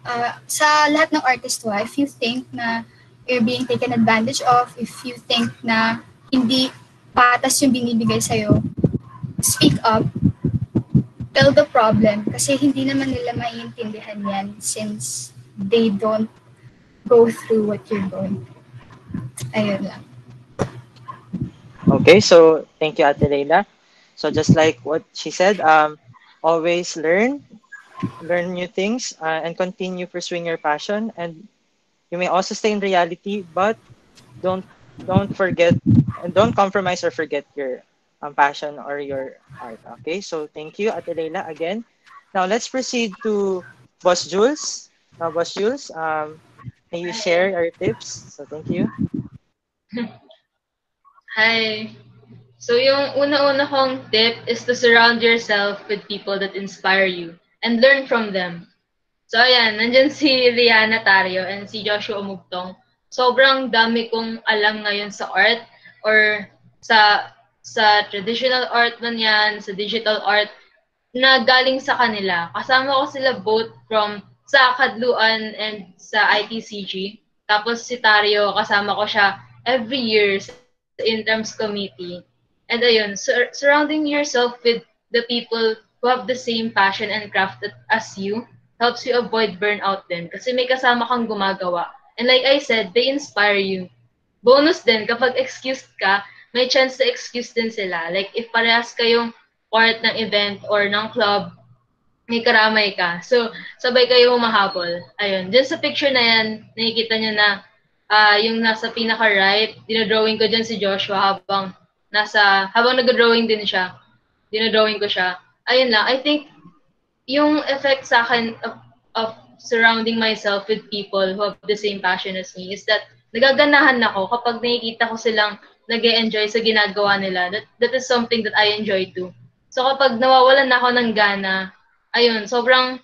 uh, sa lahat ng artist wa, if you think na you're being taken advantage of, if you think na hindi patas yung binibigay sa'yo, speak up, tell the problem, kasi hindi naman nila maiintindihan yan since they don't go through what you're going through. Ayun lang. Okay, so thank you, Ate Leila. So just like what she said, um, always learn, learn new things, uh, and continue pursuing your passion. And you may also stay in reality, but don't don't forget and don't compromise or forget your um, passion or your art. Okay, so thank you, Ate Leila, again. Now let's proceed to Boss Jules. Now, Boss Jules, um, may you share your tips? So thank you. Hi. So yung una-una kong tip is to surround yourself with people that inspire you and learn from them. So ayan, nandyan si Rihanna Tario and si Joshua Umugtong. Sobrang dami kong alam ngayon sa art or sa sa traditional art man yan, sa digital art, na galing sa kanila. Kasama ko sila both from sa Kadluan and sa ITCG. Tapos si Tario, kasama ko siya every year sa interms committee. And ayun, sur- surrounding yourself with the people who have the same passion and craft as you helps you avoid burnout din. Kasi may kasama kang gumagawa. And like I said, they inspire you. Bonus din, kapag excused ka, may chance to excuse din sila. Like, if parehas kayong part ng event or ng club, may karamay ka. So, sabay kayo humahabol. Ayun. Diyan sa picture na yan, nakikita nyo na uh, yung nasa pinaka-right, dinodrawing ko dyan si Joshua habang nasa, habang nag-drawing din siya. Dinodrawing ko siya. Ayun lang. I think, yung effect sa akin of, of surrounding myself with people who have the same passion as me is that nagaganahan ako kapag nakikita ko silang nag enjoy sa ginagawa nila. That, that is something that I enjoy too. So kapag nawawalan na ako ng gana, ayun, sobrang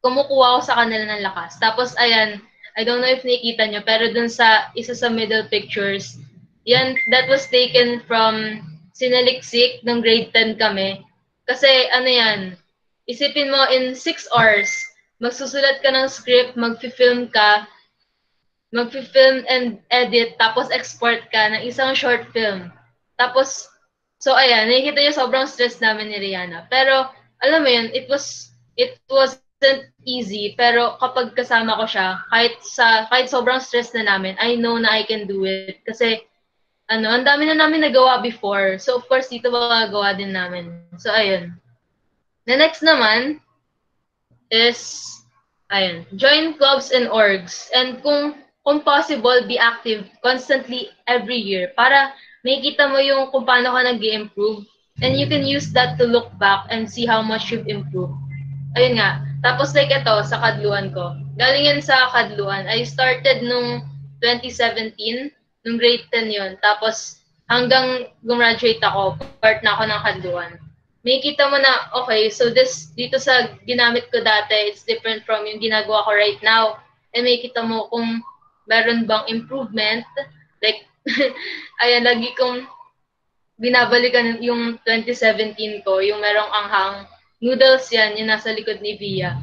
kumukuha ako sa kanila ng lakas. Tapos, ayan, I don't know if nakikita nyo, pero dun sa isa sa middle pictures, yan, that was taken from Sinaliksik ng grade 10 kami. Kasi, ano yan, isipin mo, in 6 hours, magsusulat ka ng script, mag-film ka, mag-film and edit, tapos export ka ng isang short film. Tapos, so ayan, nakikita niyo sobrang stress namin ni Rihanna. Pero, alam mo yun, it was, it wasn't easy, pero kapag kasama ko siya, kahit sa, kahit sobrang stress na namin, I know na I can do it. Kasi, ano, ang dami na namin nagawa before. So, of course, dito magagawa din namin. So, ayun. The next naman, is, ayun, join clubs and orgs. And kung, kung possible, be active constantly every year para makikita mo yung kung paano ka nag improve And you can use that to look back and see how much you've improved. Ayun nga. Tapos like ito, sa kadluan ko. Galing yan sa kadluan. I started nung 2017, nung grade 10 yon Tapos hanggang gumraduate ako, part na ako ng kadluan may kita mo na, okay, so this, dito sa ginamit ko dati, it's different from yung ginagawa ko right now. And may kita mo kung meron bang improvement. Like, ayan, lagi kong binabalikan yung 2017 ko, yung merong anghang noodles yan, yung nasa likod ni Via.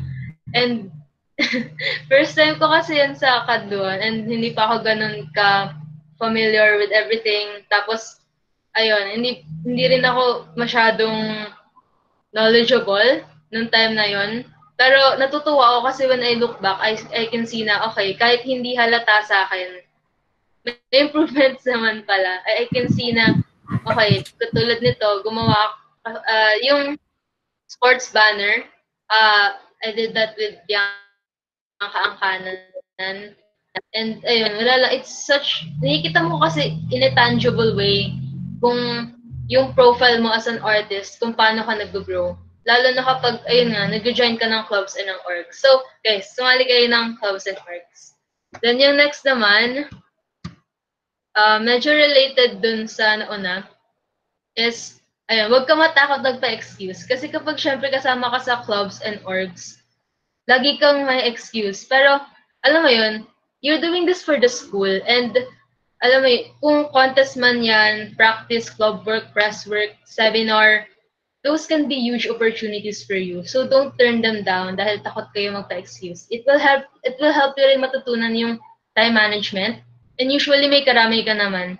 And first time ko kasi yan sa Kadluan and hindi pa ako ganun ka familiar with everything. Tapos ayun, hindi, hindi rin ako masyadong knowledgeable nung time na yon. Pero natutuwa ako kasi when I look back, I, I can see na, okay, kahit hindi halata sa akin, may improvements naman pala. I, I can see na, okay, katulad nito, gumawa, uh, yung sports banner, uh, I did that with yung kaangkanan. And ayun, wala lang, it's such, nakikita mo kasi in a tangible way kung yung profile mo as an artist, kung paano ka nag-grow. Lalo na kapag, ayun nga, nag-join ka ng clubs and ng orgs. So, guys, sumali kayo ng clubs and orgs. Then, yung next naman, uh, medyo related dun sa nauna, is, ayun, wag ka matakot magpa-excuse. Kasi kapag syempre kasama ka sa clubs and orgs, lagi kang may excuse. Pero, alam mo yun, you're doing this for the school and alam mo, kung contest man yan, practice, club work, press work, seminar, those can be huge opportunities for you. So don't turn them down dahil takot kayo magpa-excuse. It will help it will help you rin matutunan yung time management. And usually may karami ka naman.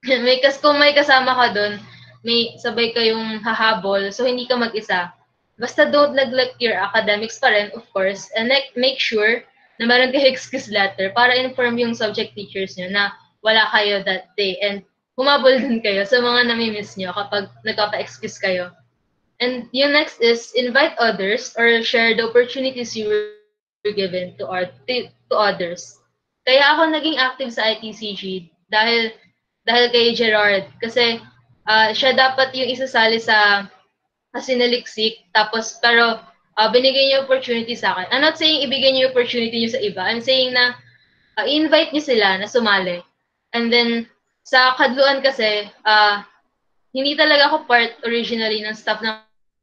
may kas kung may kasama ka doon, may sabay kayong hahabol, so hindi ka mag-isa. Basta don't neglect your academics pa rin, of course, and make sure na meron kayo excuse letter para inform yung subject teachers nyo na wala kayo that day and humabol din kayo sa mga namimiss nyo kapag nagpapa-excuse kayo. And yung next is invite others or share the opportunities you were given to, our, to others. Kaya ako naging active sa ITCG dahil dahil kay Gerard kasi uh, siya dapat yung isasali sa kasinaliksik tapos pero uh, binigay niyo opportunity sa akin. I'm not saying ibigay niyo opportunity niyo sa iba. I'm saying na uh, invite niyo sila na sumali. And then, sa kadluan kasi, uh, hindi talaga ako part originally ng staff ng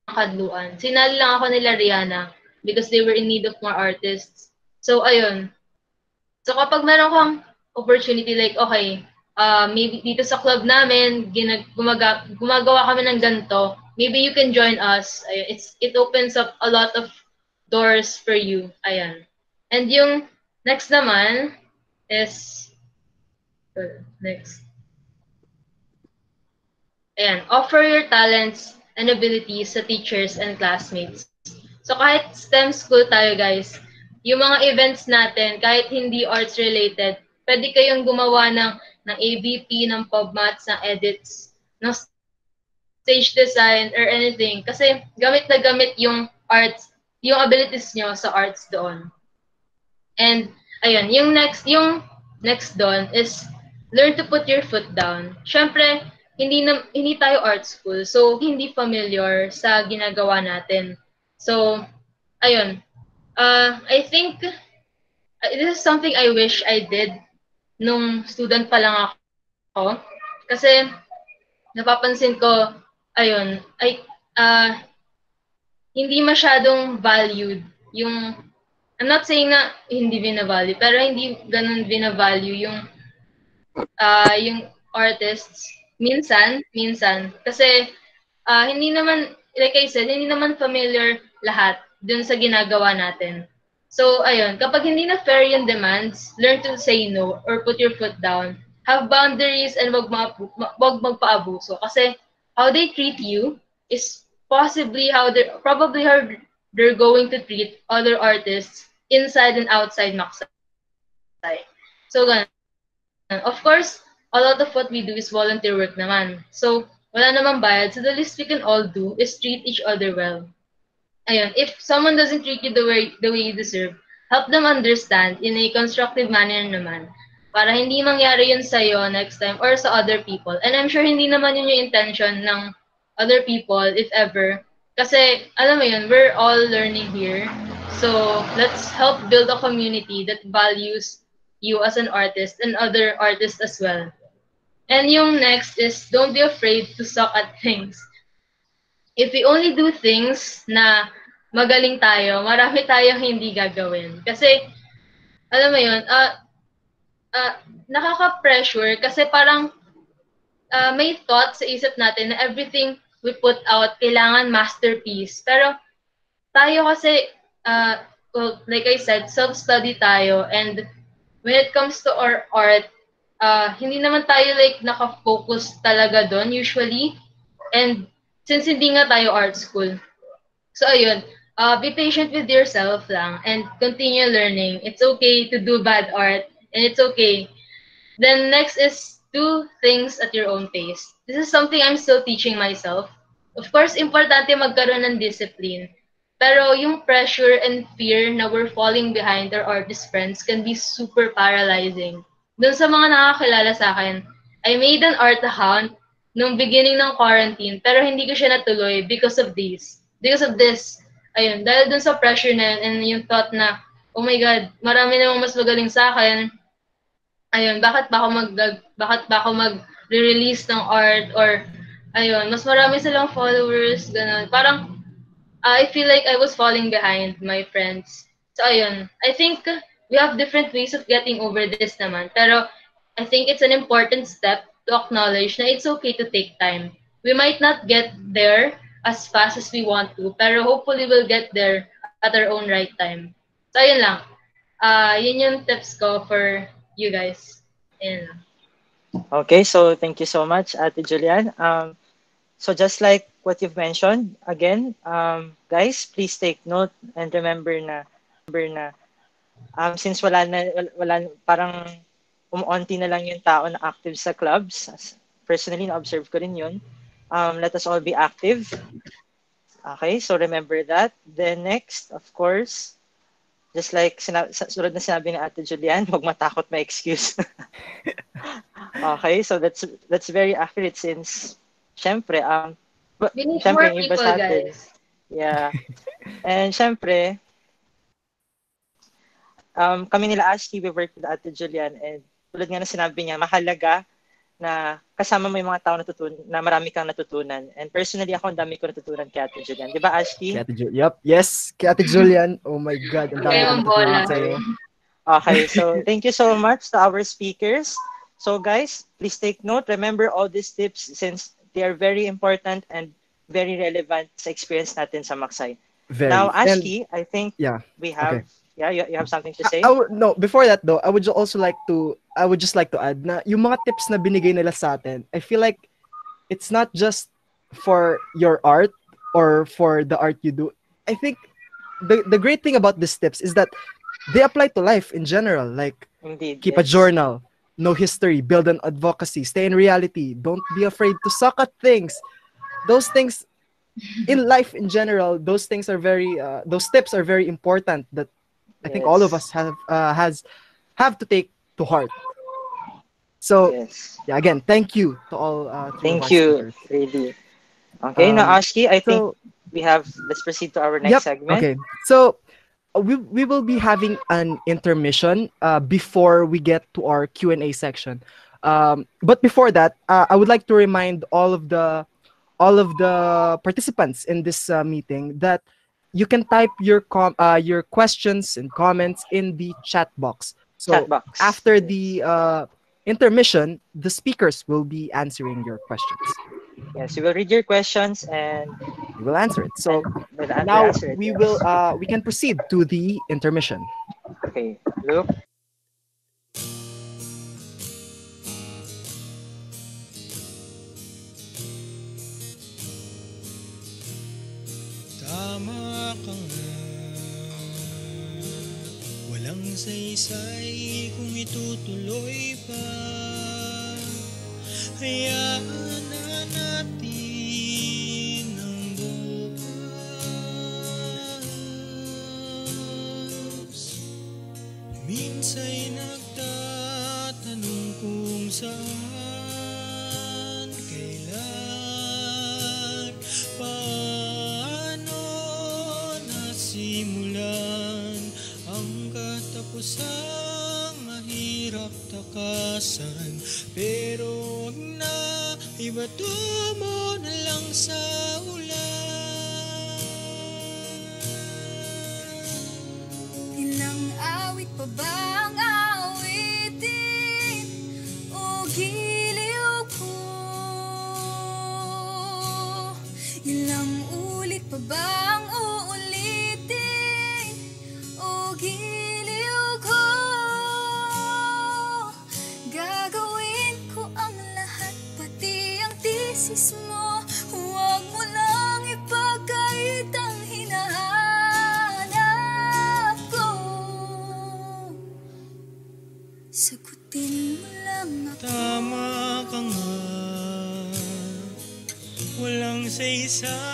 kadluan. Sinali lang ako nila Rihanna because they were in need of more artists. So, ayun. So, kapag meron kang opportunity like, okay, uh, maybe dito sa club namin, ginag- gumaga- gumagawa kami ng ganito, maybe you can join us. It's it opens up a lot of doors for you. Ayan. And yung next naman is uh, next. Ayan, offer your talents and abilities sa teachers and classmates. So kahit STEM school tayo guys, yung mga events natin, kahit hindi arts related, pwede kayong gumawa ng ng ABP, ng PubMats, ng edits, ng stage design or anything. Kasi gamit na gamit yung arts, yung abilities nyo sa arts doon. And, ayun, yung next, yung next doon is learn to put your foot down. Siyempre, hindi na, hindi tayo art school, so hindi familiar sa ginagawa natin. So, ayun. Uh, I think uh, this is something I wish I did nung student pa lang ako. Kasi napapansin ko, ayun, ay, uh, hindi masyadong valued yung, I'm not saying na hindi binavalue, pero hindi ganun binavalue yung, uh, yung artists. Minsan, minsan. Kasi, uh, hindi naman, like I said, hindi naman familiar lahat dun sa ginagawa natin. So, ayun, kapag hindi na fair yung demands, learn to say no or put your foot down. Have boundaries and wag, ma- wag magpaabuso. Kasi how they treat you is possibly how they're, probably how they're going to treat other artists inside and outside Maksay. So, ganun. Of course, a lot of what we do is volunteer work naman. So, wala namang bayad. So, the least we can all do is treat each other well ayun, if someone doesn't treat you the way, the way you deserve, help them understand in a constructive manner naman para hindi mangyari yun sa'yo next time or sa other people. And I'm sure hindi naman yun yung intention ng other people, if ever. Kasi, alam mo yun, we're all learning here. So, let's help build a community that values you as an artist and other artists as well. And yung next is, don't be afraid to suck at things if we only do things na magaling tayo, marami tayong hindi gagawin. Kasi, alam mo yun, uh, uh, nakaka-pressure kasi parang uh, may thought sa isip natin na everything we put out kailangan masterpiece. Pero tayo kasi, uh, well, like I said, self-study tayo and when it comes to our art, uh, hindi naman tayo like naka-focus talaga doon usually. And since hindi nga tayo art school. So, ayun, uh, be patient with yourself lang and continue learning. It's okay to do bad art and it's okay. Then next is do things at your own pace. This is something I'm still teaching myself. Of course, importante magkaroon ng discipline. Pero yung pressure and fear na we're falling behind our artist friends can be super paralyzing. Doon sa mga nakakilala sa akin, I made an art account nung beginning ng quarantine, pero hindi ko siya natuloy because of this. Because of this. Ayun, dahil dun sa pressure na yun, and yung thought na, oh my God, marami namang mas magaling sa akin. Ayun, bakit ba ako mag, bakit ba ako mag-release ng art or ayun, mas marami silang followers, ganun. Parang, I feel like I was falling behind my friends. So, ayun, I think we have different ways of getting over this naman. Pero, I think it's an important step to acknowledge na it's okay to take time. We might not get there as fast as we want to, pero hopefully we'll get there at our own right time. So, yun lang. Uh, yun yung tips ko for you guys. Lang. Okay, so thank you so much, Ate Julian. Um, so just like what you've mentioned, again, um, guys, please take note and remember na, remember na um, since wala na, wala, parang umuunti na lang yung tao na active sa clubs. Personally, na-observe ko rin yun. Um, let us all be active. Okay, so remember that. Then next, of course, just like sina- sunod na sinabi ni Ate Julian, huwag matakot may excuse. okay, so that's that's very accurate since syempre um We need syempre, more people, guys. Yeah. And syempre, um, kami nila Ashley, we work with Ate Julian and tulad nga na sinabi niya, mahalaga na kasama mo yung mga tao natutunan, na marami kang natutunan. And personally, ako, ang dami ko natutunan kay Ate Julian. Di ba, Ashley? Kay Ate Julian. Yep. Yes, kay Ate Julian. Oh my God. Ang dami ko natutunan sa'yo. Okay, so thank you so much to our speakers. So guys, please take note. Remember all these tips since they are very important and very relevant sa experience natin sa Maksay. Very. Now, Ashley, and, I think yeah, we have okay. Yeah, you, you have something to say? I, I, no, before that though, I would also like to I would just like to add na yung mga tips na binigay nila sa atin, I feel like it's not just for your art or for the art you do. I think the the great thing about these tips is that they apply to life in general. Like Indeed, keep yes. a journal, know history, build an advocacy, stay in reality, don't be afraid to suck at things. those things in life in general, those things are very uh, those tips are very important that I think all of us have uh, has have to take to heart. So Yes. yeah, again, thank you to all. Uh, Thank you, speakers. really. Okay, now Um, Ashki, I think we have. Let's proceed to our next Yep, segment. Okay. So uh, we we will be having an intermission uh, before we get to our Q and A section. Um, but before that, uh, I would like to remind all of the all of the participants in this uh, meeting that you can type your com- uh, your questions and comments in the chat box. So Chat box. after the uh, intermission, the speakers will be answering your questions. yes, we will read your questions and We will answer it. So we'll now answer it. we yes. will uh, we can proceed to the intermission. Okay, Luke. Tama ka nga Walang saysay kung itutuloy pa. Hayaan na natin ang bukas. Minsa'y nagtatanong kung saan katapusang mahirap takasan Pero wag na ibato mo na lang sa ulan. Ilang awit pa ba ang saysay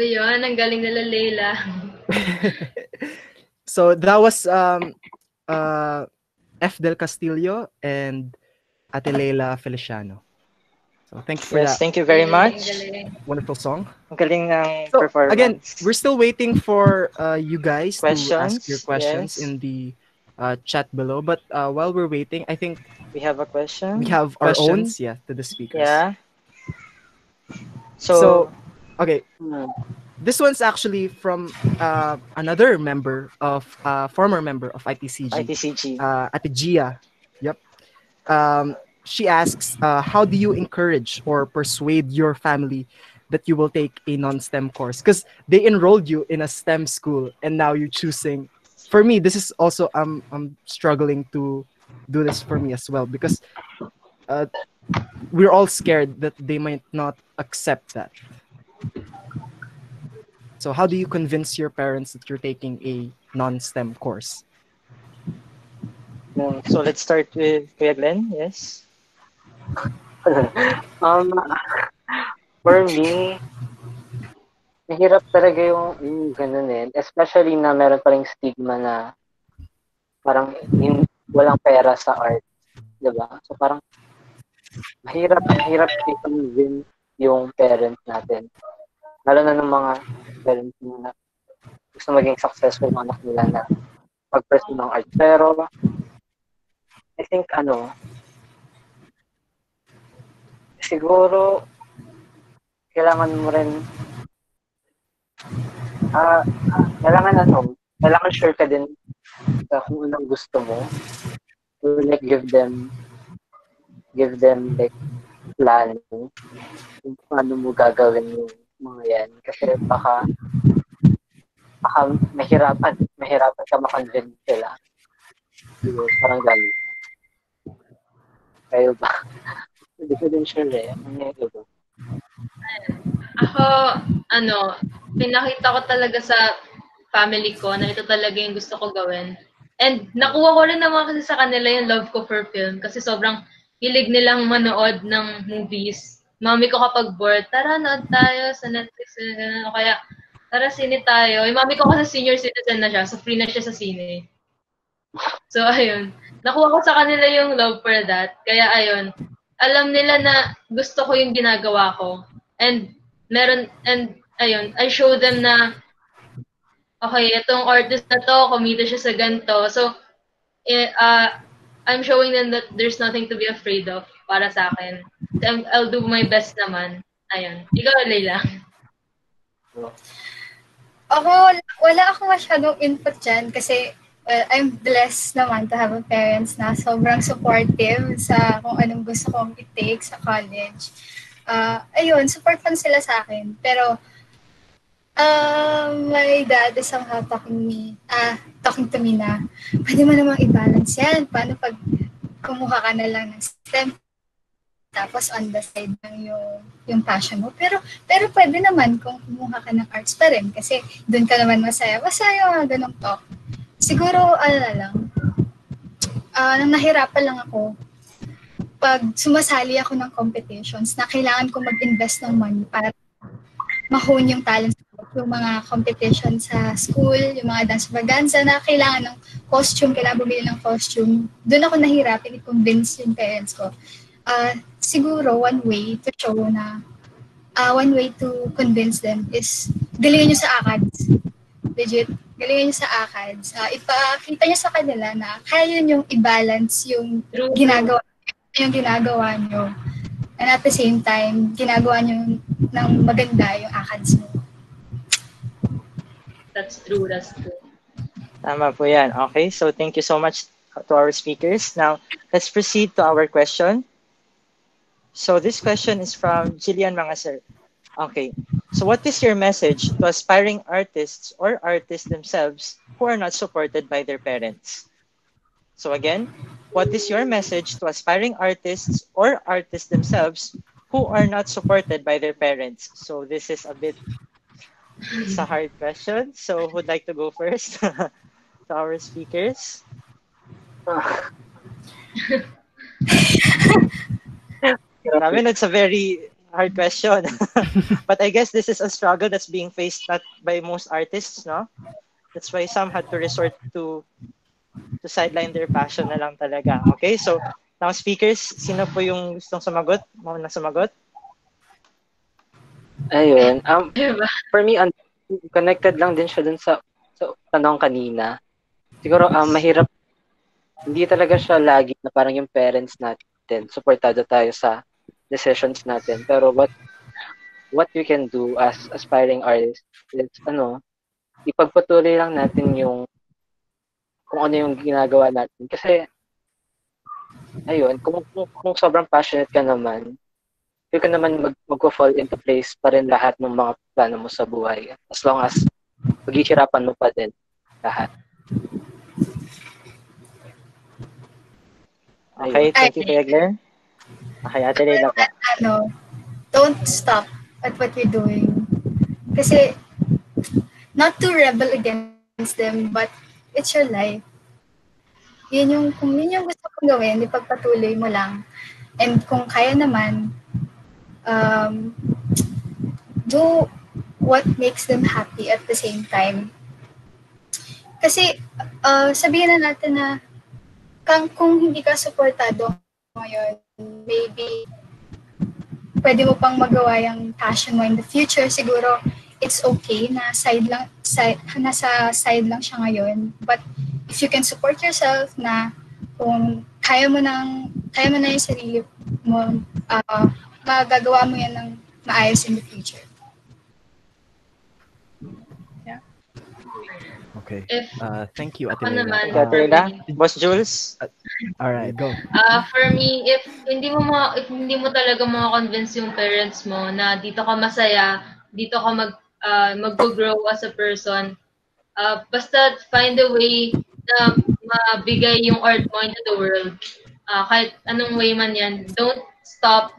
Grabe yun. Ang galing nila Leila. So that was um, uh, F. Del Castillo and Ate Leila Feliciano. So thank you for Yes, that thank you very Galing, much. galing. wonderful song. Ang galing ng So performance. again, we're still waiting for uh, you guys to ask your questions yes. in the uh, chat below. But uh, while we're waiting, I think we have a question. we have our own, yeah, to the speakers. Yeah. So, So, okay, Hmm. this one's actually from uh, another member of uh, former member of ITCG. ITCG. uh, Gia. Yep. Um, she asks, uh, how do you encourage or persuade your family that you will take a non-STEM course? Because they enrolled you in a STEM school, and now you're choosing. For me, this is also I'm I'm struggling to do this for me as well because uh, we're all scared that they might not accept that. So how do you convince your parents that you're taking a non-STEM course? So let's start with Kuya Glenn. Yes. um, for me, mahirap talaga yung, yung ganun eh. Especially na meron pa ring stigma na parang in, walang pera sa art. Diba? So parang mahirap, mahirap i-convince yung parents natin. Lalo na ng mga parents na gusto maging successful yung anak nila na mag-pursue ng art. Pero, I think, ano, siguro, kailangan mo rin, ah, kailangan ano, kailangan sure ka din sa kung anong gusto mo. To like give them, give them like plan kung paano mo gagawin yung mga yan. Kasi baka, baka mahirapan, mahirapan ka makonvince sila. Siguro, parang gano'n. Kayo ba? Hindi ko din sure eh. Ano yung iba? Ako, ano, pinakita ko talaga sa family ko na ito talaga yung gusto ko gawin. And nakuha ko rin naman kasi sa kanila yung love ko for film kasi sobrang hilig nilang manood ng movies. Mami ko kapag bored, tara nood tayo sa Netflix. O kaya, tara sine tayo. Yung mami ko kasi senior citizen na siya, so free na siya sa sine. So, ayun. Nakuha ko sa kanila yung love for that. Kaya, ayun. Alam nila na gusto ko yung ginagawa ko. And, meron, and, ayun, I show them na, okay, itong artist na to, kumita siya sa ganito. So, eh, uh, I'm showing them that there's nothing to be afraid of para sa akin. I'm- I'll do my best naman. Ayun. Ikaw, Leila. Ako, wala ako masyadong input dyan kasi well, I'm blessed naman to have a parents na sobrang supportive sa kung anong gusto kong i-take sa college. Ah, ayun, support lang sila sa akin. Pero, um, my dad is somehow talking me, ah, talking to me na, pwede mo namang i-balance yan. Paano pag kumuha ka na lang ng STEM tapos on the side lang yung yung passion mo. Pero pero pwede naman kung kumuha ka ng arts pa rin kasi doon ka naman masaya. Yung mga ganong talk. Siguro, ano lang, ah nang nahirapan lang ako pag sumasali ako ng competitions na kailangan ko mag-invest ng money para mahone yung talent ko. Yung mga competition sa school, yung mga dance vaganza na kailangan ng costume, kailangan bumili ng costume. Doon ako nahirapan i-convince yung parents ko. Ah, siguro one way to show na ah one way to convince them is galingan nyo sa ACADS. Legit, galingan nyo sa ACADS. Ah, ipakita nyo sa kanila na kaya nyo yung i-balance yung ginagawa yung ginagawa nyo. And at the same time, ginagawa nyo ng maganda yung ACADS. That's true, that's true. Tama po yan. Okay, so thank you so much to our speakers. Now, let's proceed to our question. So this question is from Jillian Mangasir. Okay, so what is your message to aspiring artists or artists themselves who are not supported by their parents? So again, what is your message to aspiring artists or artists themselves who are not supported by their parents? So this is a bit, it's a hard question. So who'd like to go first? to our speakers. I mean, it's a very hard question. but I guess this is a struggle that's being faced not by most artists, no? That's why some had to resort to to sideline their passion na lang talaga. Okay, so now speakers, sino po yung gustong sumagot? Mauna sumagot? Ayun. Um, Diba? for me, un- connected lang din siya dun sa, sa tanong kanina. Siguro, um, mahirap, hindi talaga siya lagi na parang yung parents natin, supportado tayo sa decisions natin. Pero what what we can do as aspiring artists is, ano, ipagpatuloy lang natin yung kung ano yung ginagawa natin. Kasi, ayun, kung, kung, kung sobrang passionate ka naman, you can naman mag, mag-fall into place pa rin lahat ng mga plano mo sa buhay. As long as paghihirapan mo pa din lahat. Okay, thank you, Kuya Glenn. Okay, Ate Leila po. ano, don't stop at what you're doing. Kasi, not to rebel against them, but it's your life. Yun yung, kung yun yung gusto kong gawin, ipagpatuloy mo lang. And kung kaya naman, um, do what makes them happy at the same time. Kasi uh, sabihin na natin na kung, kung hindi ka supportado ngayon, maybe pwede mo pang magawa yung passion mo in the future. Siguro it's okay na side lang side, nasa side lang siya ngayon. But if you can support yourself na kung kaya mo nang kaya mo na yung sarili mo, uh, magagawa mo yan ng maayos in the future. Okay. If Uh, thank you, Ate Leila. naman, Ate Leila? me, Boss Jules? All right, go. Ah, for me, if hindi mo ma, if hindi mo talaga ma-convince yung parents mo na dito ka masaya, dito ka mag uh, mag-grow as a person, uh, basta find a way na mabigay yung art mo into the world. Uh, kahit anong way man yan, don't stop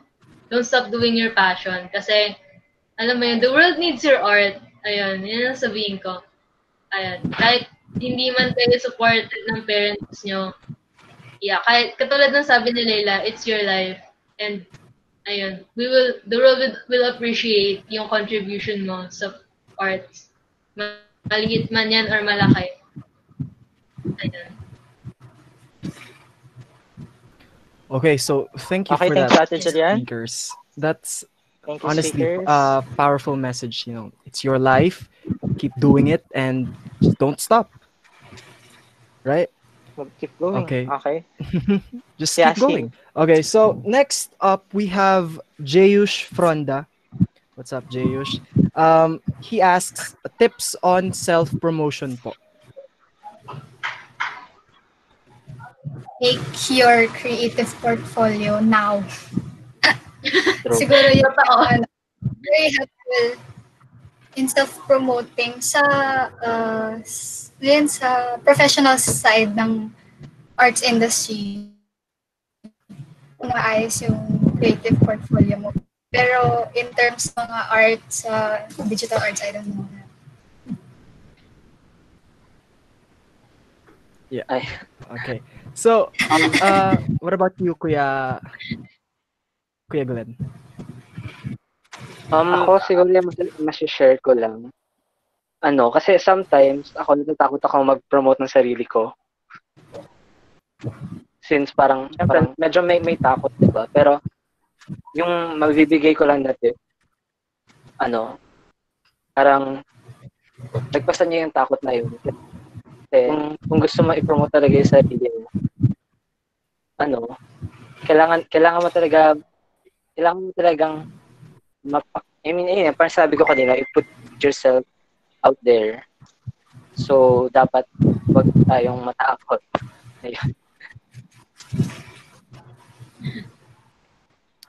don't stop doing your passion kasi alam mo yun, the world needs your art. Ayun, yun ang sabihin ko. Ayun, kahit hindi man kayo supported ng parents nyo, yeah, kahit katulad ng sabi ni Leila, it's your life. And ayun, we will the world will, will appreciate yung contribution mo sa arts. Ma- Maliit man yan or malaki. Ayun. Okay, so thank you Okay, for that, you, Ate Julian. speakers. That's you, honestly speakers. a powerful message. You know, it's your life. Keep doing it and just don't stop. Right? Keep going. Okay. Okay. Just keep going. Okay, so next up we have Jayush Fronda. What's up, Jayush? Um, he asks tips on self-promotion po. Make your creative portfolio now. Siguro yung ano, very helpful in self-promoting sa uh, yun, sa professional side ng arts industry. Kung maayos yung creative portfolio mo. Pero in terms ng mga arts, sa digital arts, I don't know. Ay, Okay. So, uh, what about you, Kuya Kuya Glenn? Um, ako siguro yung mas- masishare ko lang. Ano, kasi sometimes ako natatakot ako mag-promote ng sarili ko. Since parang, parang medyo may, may takot, di ba? Pero yung mabibigay ko lang dati, ano, parang nagpasan niya yung takot na yun. Kasi kung, kung gusto mo i-promote talaga yung sarili mo, ano, kailangan, kailangan mo talaga, kailangan mo talagang mapa, I mean, yun, parang sabi ko kanina, you put yourself out there. So, dapat wag tayong matakot. Ayun.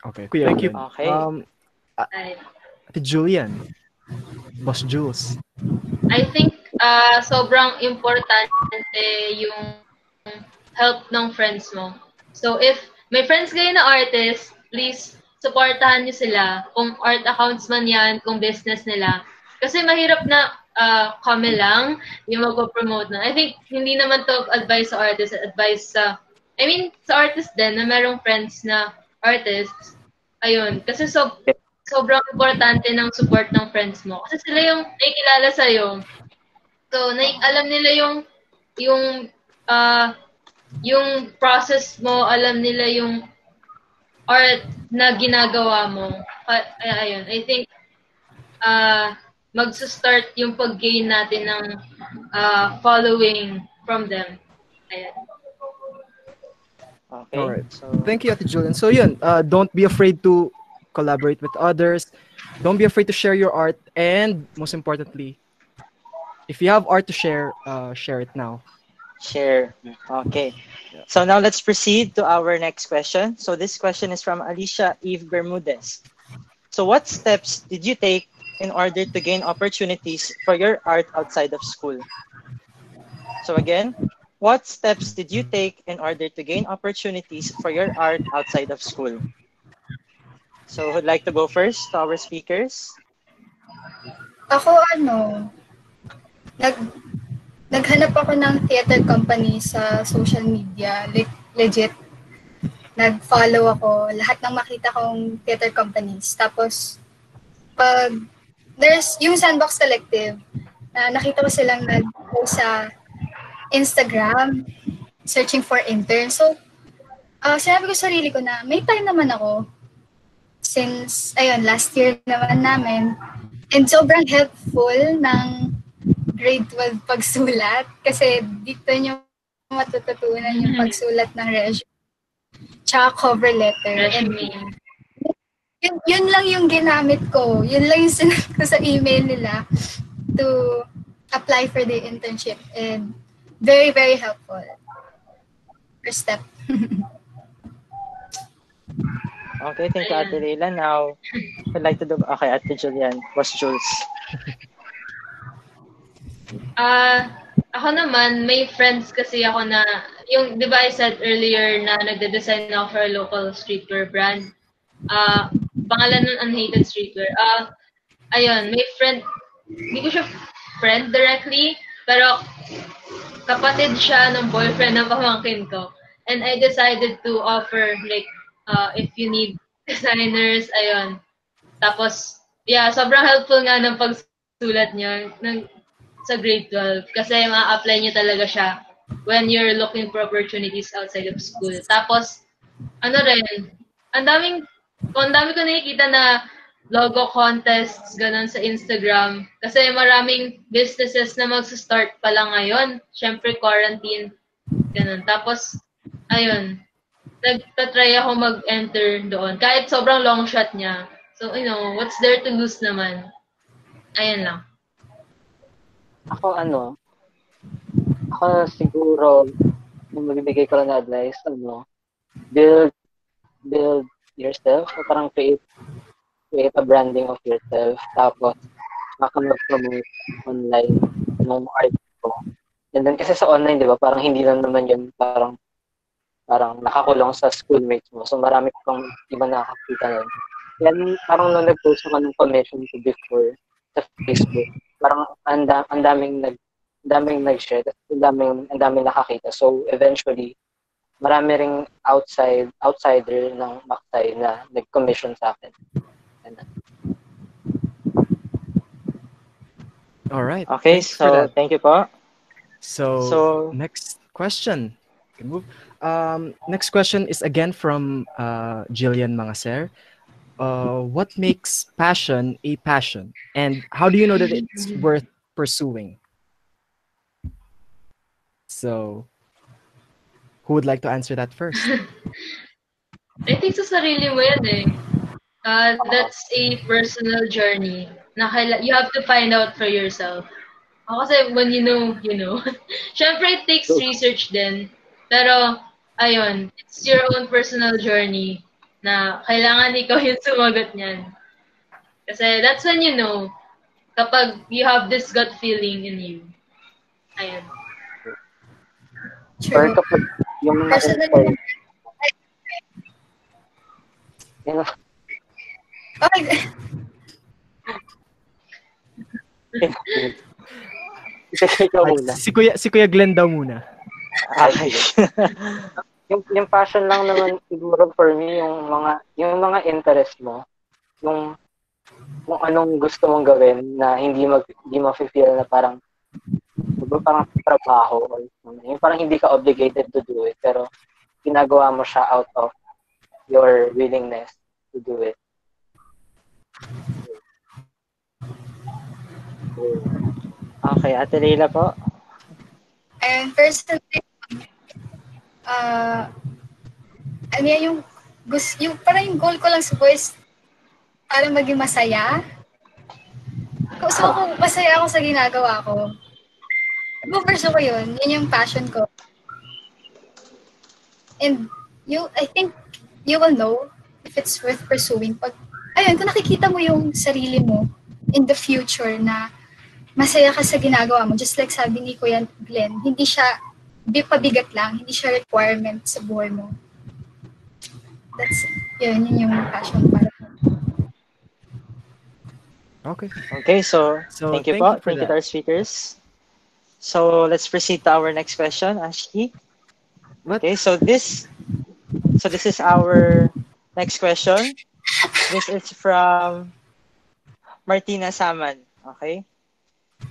Okay. Kuya, thank you. Okay. Um, Ay. Ate Julian. Boss Jules. I think uh, sobrang importante yung help ng friends mo. So if may friends kayo na artist, please supportahan niyo sila. Kung art accounts man yan, kung business nila. Kasi mahirap na uh, kami lang yung mag-promote na. I think hindi naman to advice sa artist, advice sa, I mean, sa artist din na merong friends na artists. Ayun. Kasi so, sobrang importante ng support ng friends mo. Kasi sila yung nakikilala sa'yo. So, na, alam nila yung yung ah yung process mo, alam nila yung art na ginagawa mo. Ka- Kaya ayun, I think uh, magsa-start yung pag-gain natin ng ah, following from them. Ayan. Okay. Alright. So, Thank you, Ate Julian. So yun, uh, don't be afraid to collaborate with others. Don't be afraid to share your art. And most importantly, if you have art to share, uh, share it now. Share. Okay. So now let's proceed to our next question. So this question is from Alicia Eve Bermudez. So what steps did you take in order to gain opportunities for your art outside of school? So again, what steps did you take in order to gain opportunities for your art outside of school? So who'd like to go first to our speakers? Ako ano, nag naghanap ako ng theater company sa social media, like legit. Nag-follow ako lahat ng makita kong theater companies. Tapos pag there's yung Sandbox Collective, na nakita ko silang nag sa Instagram, searching for intern. So, uh, sinabi ko sa sarili ko na may time naman ako since, ayun, last year naman namin. And sobrang helpful ng grade 12 pagsulat kasi dito nyo matututunan yung pagsulat ng resume tsaka cover letter. And Resume. yun, yun lang yung ginamit ko. Yun lang yung sinat ko sa email nila to apply for the internship. And very, very helpful. First step. Okay, thank you, Ate Leila. Now, I'd like to do... Okay, Ate Julian. Was Jules. Ah, ako naman, may friends kasi ako na, yung, di ba I said earlier na nagde-design ako for a local streetwear brand. Ah, pangalan nun Unhated Streetwear. Ah, ayun, may friend, hindi ko siya friend directly, pero kapatid siya ng boyfriend ng pamangkin ko. And I decided to offer, like, uh, if you need designers, ayun. Tapos, yeah, sobrang helpful nga ng pagsulat niya ng, sa grade 12 kasi ma-apply niyo talaga siya when you're looking for opportunities outside of school. Tapos, ano rin, ang daming, ang dami ko nakikita na logo contests, ganun sa Instagram. Kasi maraming businesses na magsa-start pa lang ngayon. Siyempre, quarantine, ganun. Tapos, ayun, nagtatry ako mag-enter doon. Kahit sobrang long shot niya. So, you know, what's there to lose naman? Ayan lang. Ako ano, ako siguro, yung magbibigay ko lang na advice, ano, build, build yourself, so parang create, create a branding of yourself, tapos, baka mag-promote online ng art ko. And then, kasi sa online, di ba, parang hindi lang naman yun, parang, parang nakakulong sa schoolmates mo. So, marami kang iba nakakita nun. Yan, parang nung nag-post ako ng commission ko before sa Facebook, parang ang da- ang daming nag ang daming nag-share, ang daming ang daming nakakita. So eventually marami ring outside outsider ng Maktay na nag-commission sa akin. Ganun. All right. Okay, Thanks so thank you po. So, So- next question. Move. Um, next question is again from uh, Jillian Mangaser. Uh, what makes passion a passion, and how do you know that it's worth pursuing? So, who would like to answer that first? I think sa sarili mo yan eh. Uh, that's a personal journey na kaila- you have to find out for yourself. Ako kasi when you know, you know. Siyempre, it takes research din. Pero, ayun, it's your own personal journey na kailangan ikaw yung sumagot niyan. Kasi that's when you know kapag you have this gut feeling in you. Ayun. Or True. kapag yung Personally, yun, okay. muna. si Kuya si Kuya Glenn daw muna. Okay. yung, yung passion lang naman siguro for me yung mga yung mga interest mo. Yung kung anong gusto mong gawin na hindi mag hindi mo feel na parang diba, parang trabaho or yung parang hindi ka obligated to do it pero ginagawa mo siya out of your willingness to do it. Okay, Ate Leila po. And personally, uh, ano yan, yung, gus, yung, parang yung goal ko lang sa boys, para maging masaya. Gusto ko, masaya ako sa ginagawa ko. Go-pursue ko yun. Yun yung passion ko. And you, I think, you will know if it's worth pursuing. Pag, ayun, kung nakikita mo yung sarili mo in the future na masaya ka sa ginagawa mo, just like sabi ni Kuya Glenn, hindi siya di pabigat lang, hindi siya requirement sa buhay mo. That's, yun, yun yung passion para. Okay. Okay, so, So, thank you thank po. you for thank you that. to our speakers. So let's proceed to our next question, Ashki. What? Okay, so this so this is our next question. This is from Martina Saman. Okay?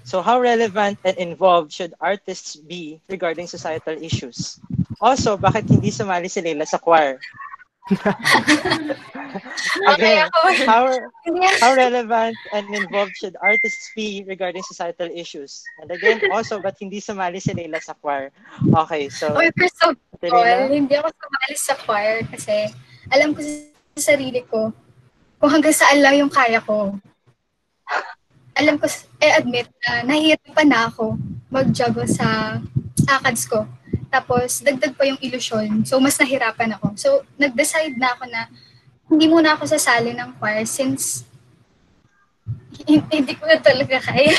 So how relevant and involved should artists be regarding societal issues? Also, bakit hindi sumali si Leila sa choir? Okay Again, ako. how, how relevant and involved should artists be regarding societal issues? And again, also, ba't hindi sumali si Leila sa choir? Okay, so, Okay, first of all, hindi ako sumali sa choir kasi alam ko sa sarili ko kung hanggang saan lang yung kaya ko. Alam ko, eh admit na nahihirapan na ako mag-juggle sa ACADS ko. Tapos, dagdag pa yung illusion. So, mas nahirapan ako. So, nag-decide na ako na hindi muna ako sasali ng choir since hin- hindi ko na talaga kaya.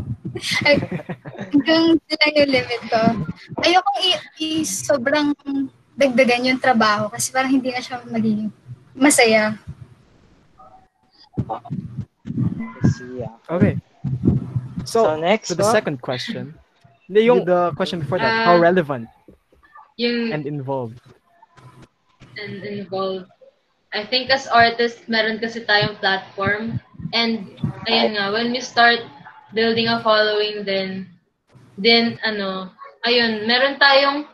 Ay, Hanggang sila yung limit ko. Ayokong i- i- sobrang dagdagan yung trabaho kasi parang hindi na siya magiging masaya. Let's see, yeah. Okay. So, So, next, to the po, second question. Hindi, yung the question before that, Ah. how relevant Yung and involved? and involved. I think as artists, meron kasi tayong platform. And, ayun nga, when we start building a following then, then, ano, ayun, meron tayong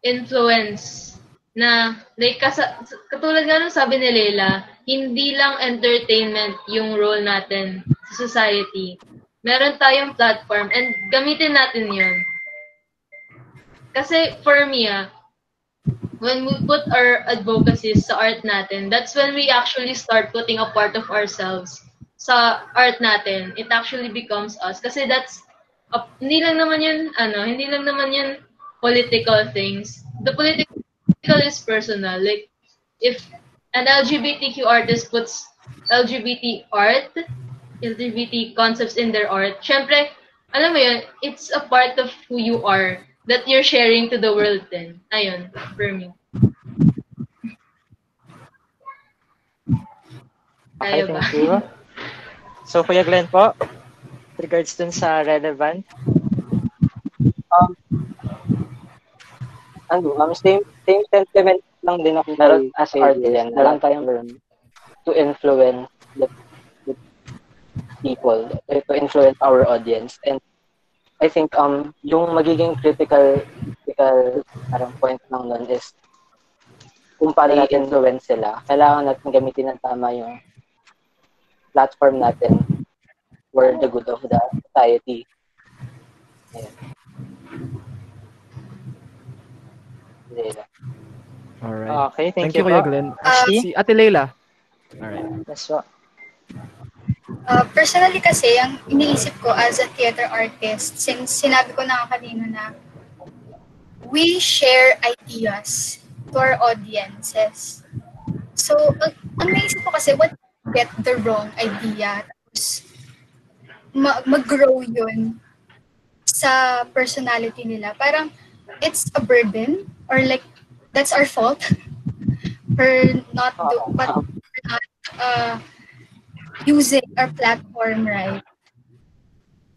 influence na, like, kasa, katulad nga nung sabi ni Leila, hindi lang entertainment yung role natin sa society. Meron tayong platform and gamitin natin yun. Kasi for me, ah, when we put our advocacies sa art natin, that's when we actually start putting a part of ourselves sa art natin. It actually becomes us. Kasi that's, uh, hindi lang naman yun, ano, hindi lang naman yun political things. The political is personal. Like, if an LGBTQ artist puts LGBT art, LGBT concepts in their art, syempre, alam mo yun, it's a part of who you are that you're sharing to the world then. Ayun, for me. Okay, Tayo ba? thank you. So, Kuya Glenn po, regards dun sa relevant, um, ano, um, same, same sentiment lang din ako Meron- as artist. Meron tayong meron. to influence the, the people, eh, to influence our audience. And I think um yung magiging critical critical parang point lang nun is kung paano natin influence sila. Kailangan natin gamitin ng tama yung platform natin for the good of the society. Ayan. Leila. Alright. okay, thank, Thank you, Kuya po. Glenn. Ashley? Si Ate Leila. Alright. Yes po. Uh, personally kasi, ang iniisip ko as a theater artist, since sinabi ko na kanina na we share ideas to our audiences. So, ang, ang naisip ko kasi, what get the wrong idea? Tapos, ma- mag-grow yun sa personality nila. Parang, it's a burden or like, that's our fault for not do, but for not, uh, using our platform right.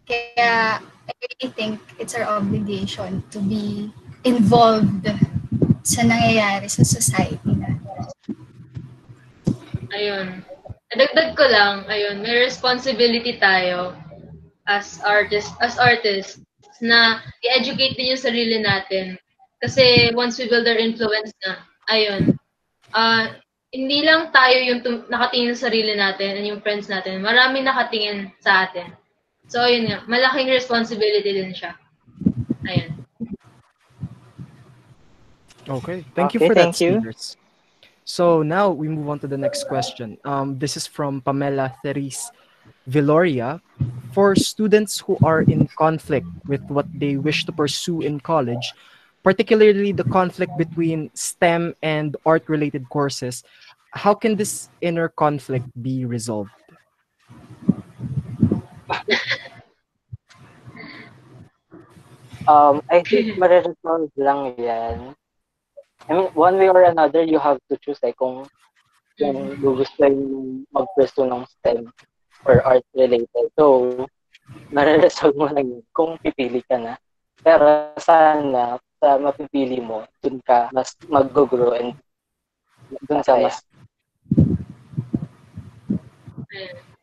Kaya I really think it's our obligation to be involved sa nangyayari sa society natin. Ayun. Dagdag ko lang, ayun, may responsibility tayo as artist, as artists na i-educate din yung sarili natin. Kasi once we build our influence na, ayun, ah hindi lang tayo yung tum- nakatingin sa sarili natin and yung friends natin. Maraming nakatingin sa atin. So, ayun nga, malaking responsibility din siya. Ayun. Okay. Thank you Okay, for that, thank you. speakers. So now we move on to the next question. Um, this is from Pamela Therese Villoria. For students who are in conflict with what they wish to pursue in college, particularly the conflict between STEM and art-related courses, how can this inner conflict be resolved? Um, I think mariresolve lang yan. I mean, one way or another, you have to choose eh, kung kung gusto yung mag-pursue ng STEM or art related. So, mariresolve mo lang yun kung pipili ka na. Pero sana, sa mapipili mo, dun ka mas mag-grow and dun ka mas.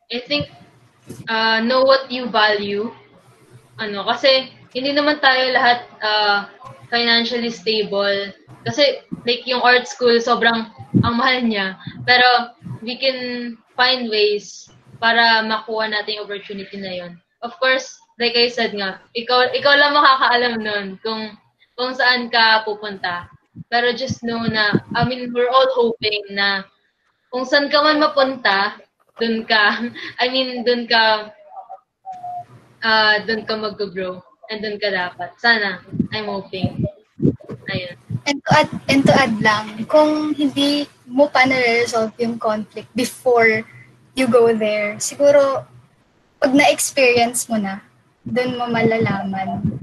I think uh, know what you value. Ano, kasi hindi naman tayo lahat uh, financially stable. Kasi like yung art school, sobrang ang mahal niya. Pero we can find ways para makuha natin yung opportunity na yon. Of course, like I said nga, ikaw, ikaw lang makakaalam nun kung, kung saan ka pupunta. Pero just know na, I mean, we're all hoping na kung saan ka man mapunta, dun ka, I mean, dun ka, uh, dun ka mag-grow. And dun ka dapat. Sana, I'm hoping. Ayun. And to add, and to add lang, kung hindi mo pa na-resolve yung conflict before you go there, siguro, pag na-experience mo na, dun mo malalaman.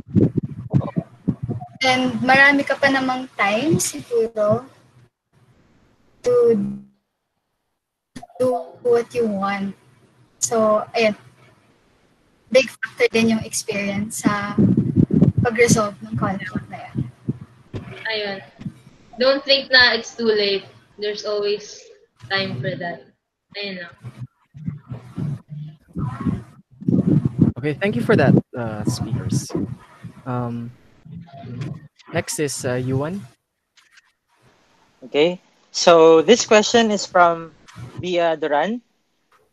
And marami ka pa namang time siguro to do what you want. So, ayun. Big factor din yung experience sa pag-resolve ng conflict na yan. Ayun. Don't think na it's too late. There's always time for that. Ayun lang. Okay, thank you for that, uh, speakers. Um, next is uh, Yuan. Okay. So this question is from Bia Duran.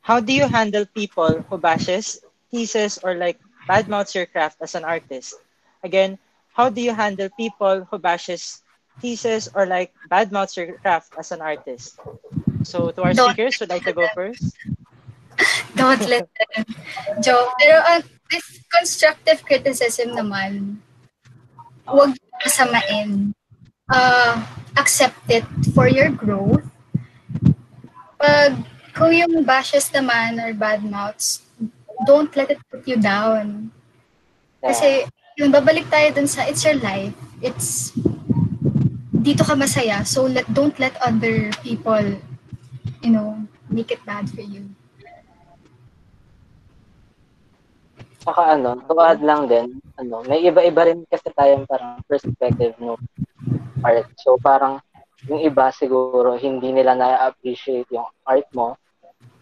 How do you handle people who bashes, teases, or like badmouths your craft as an artist? Again, how do you handle people who bashes, teases, or like badmouths your craft as an artist? So to our Don't- speakers, would like to go first? Don't let them joke. Pero uh, with constructive criticism naman, huwag masamain. Uh, accept it for your growth. Pag kung yung bashes naman or bad mouths, don't let it put you down. Kasi yung babalik tayo dun sa it's your life. It's dito ka masaya. So let don't let other people you know make it bad for you. Saka ano, to add lang din, ano, may iba-iba rin kasi tayong parang perspective no art. So parang yung iba siguro hindi nila na-appreciate yung art mo,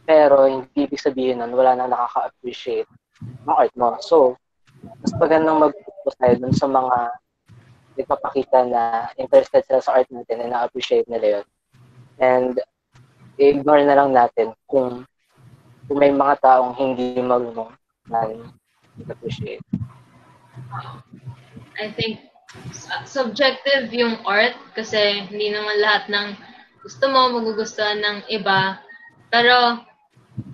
pero hindi ibig sabihin nun wala nang nakaka-appreciate ng art mo. So, mas magandang mag-focus tayo dun sa mga nagpapakita na interested sila sa art natin and na-appreciate nila yun. And i-ignore na lang natin kung, kung may mga taong hindi marunong na appreciate. I think su- subjective yung art kasi hindi naman lahat ng gusto mo magugustuhan ng iba. Pero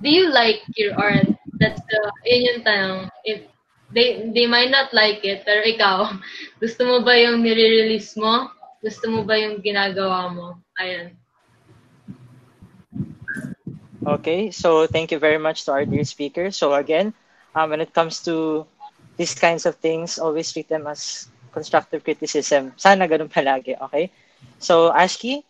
do you like your art? That's the yun yung tanong. If they they might not like it, pero ikaw, gusto mo ba yung nire-release mo? Gusto mo ba yung ginagawa mo? Ayun. Okay, so thank you very much to our dear speaker. So again, um, when it comes to these kinds of things, always treat them as constructive criticism. Sana ganun palagi, okay? So Ashki,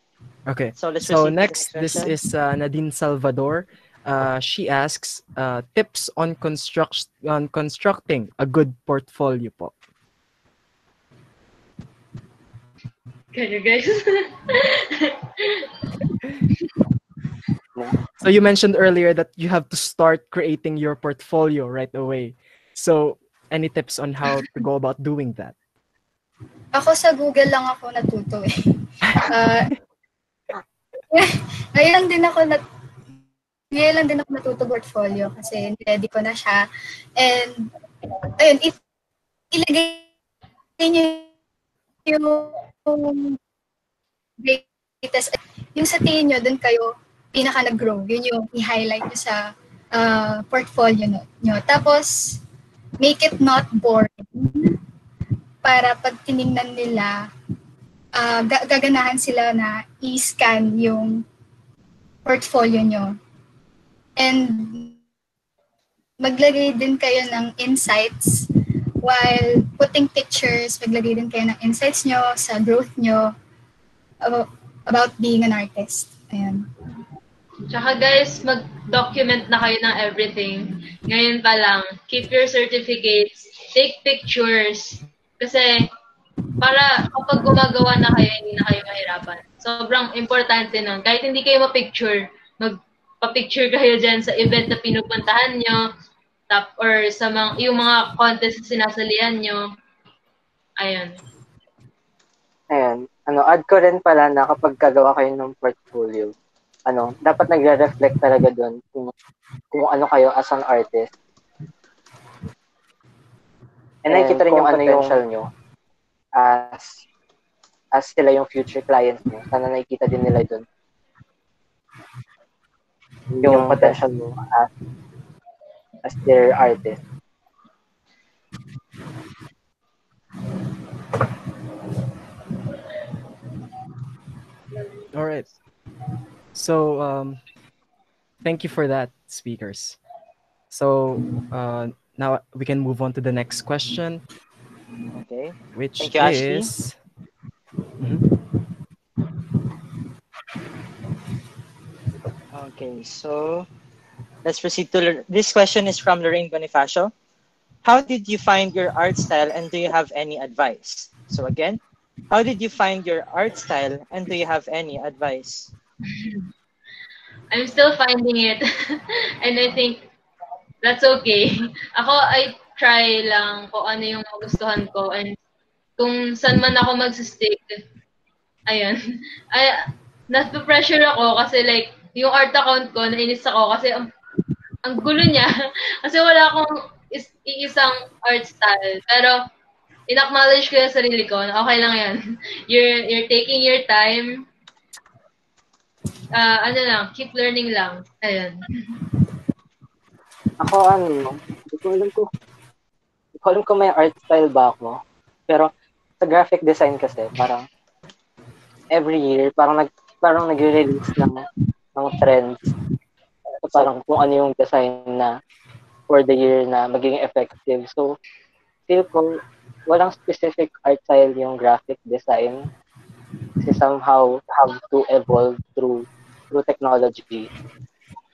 Okay. so let's So next, this is uh, Nadine Salvador. Uh, she asks uh, tips on construct on constructing a good portfolio po. Kayo guys. So you mentioned earlier that you have to start creating your portfolio right away. So any tips on how to go about doing that? Ako sa Google lang ako natuto eh. Uh, ngayon lang din ako nat ngayon lang din ako natuto portfolio kasi ready ko na siya. And ayun, if ilagay niyo yung greatest yung sa tingin nyo, dun kayo pinaka nag-grow. Yun yung i-highlight nyo sa uh, portfolio nyo. Tapos, make it not boring para pag tiningnan nila, ga- gaganahan sila na i-scan yung portfolio nyo. And maglagay din kayo ng insights while putting pictures, maglagay din kayo ng insights nyo sa growth nyo about being an artist. Ayan. Tsaka guys, mag-document na kayo ng everything. Ngayon pa lang, keep your certificates, take pictures. Kasi para kapag gumagawa na kayo, hindi na kayo mahirapan. Sobrang importante nun. Kahit hindi kayo ma-picture, mag pa-picture kayo dyan sa event na pinupuntahan nyo, tap, or sa mga, yung mga contest na sinasalihan nyo. Ayun. Ayan. Ano, add ko rin pala na kapag kagawa kayo ng portfolio, ano, dapat nagre-reflect talaga doon kung, kung ano kayo as an artist. And nakikita rin yung ano yung potential nyo as as sila yung future clients nyo. Sana nakikita din nila doon. Yung potential mo as as their artist. All right. So, um, thank you for that, speakers. So, uh, now we can move on to the next question, Okay. which Thank you, is. Mhm. Okay, so let's proceed to this question is from Lorraine Bonifacio. How did you find your art style and do you have any advice? So again, how did you find your art style and do you have any advice? I'm still finding it. and I think that's okay. Ako, I try lang kung ano yung magustuhan ko and kung saan man ako magsistick. Ayun. Ay, nasa-pressure ako kasi like, yung art account ko, nainis ako kasi ang, ang gulo niya. kasi wala akong is, iisang art style. Pero, in-acknowledge ko yung sarili ko okay lang yan. You're, you're taking your time. Ah, ano lang, keep learning lang. Ayun. Ako ano, hindi ko alam ko. Hindi ko alam kung may art style ba ako. Pero sa graphic design kasi, parang every year, parang nag parang nagre-release ng ng trends. So, parang kung ano yung design na for the year na magiging effective. So, feel ko walang specific art style yung graphic design kasi somehow have to evolve through through technology.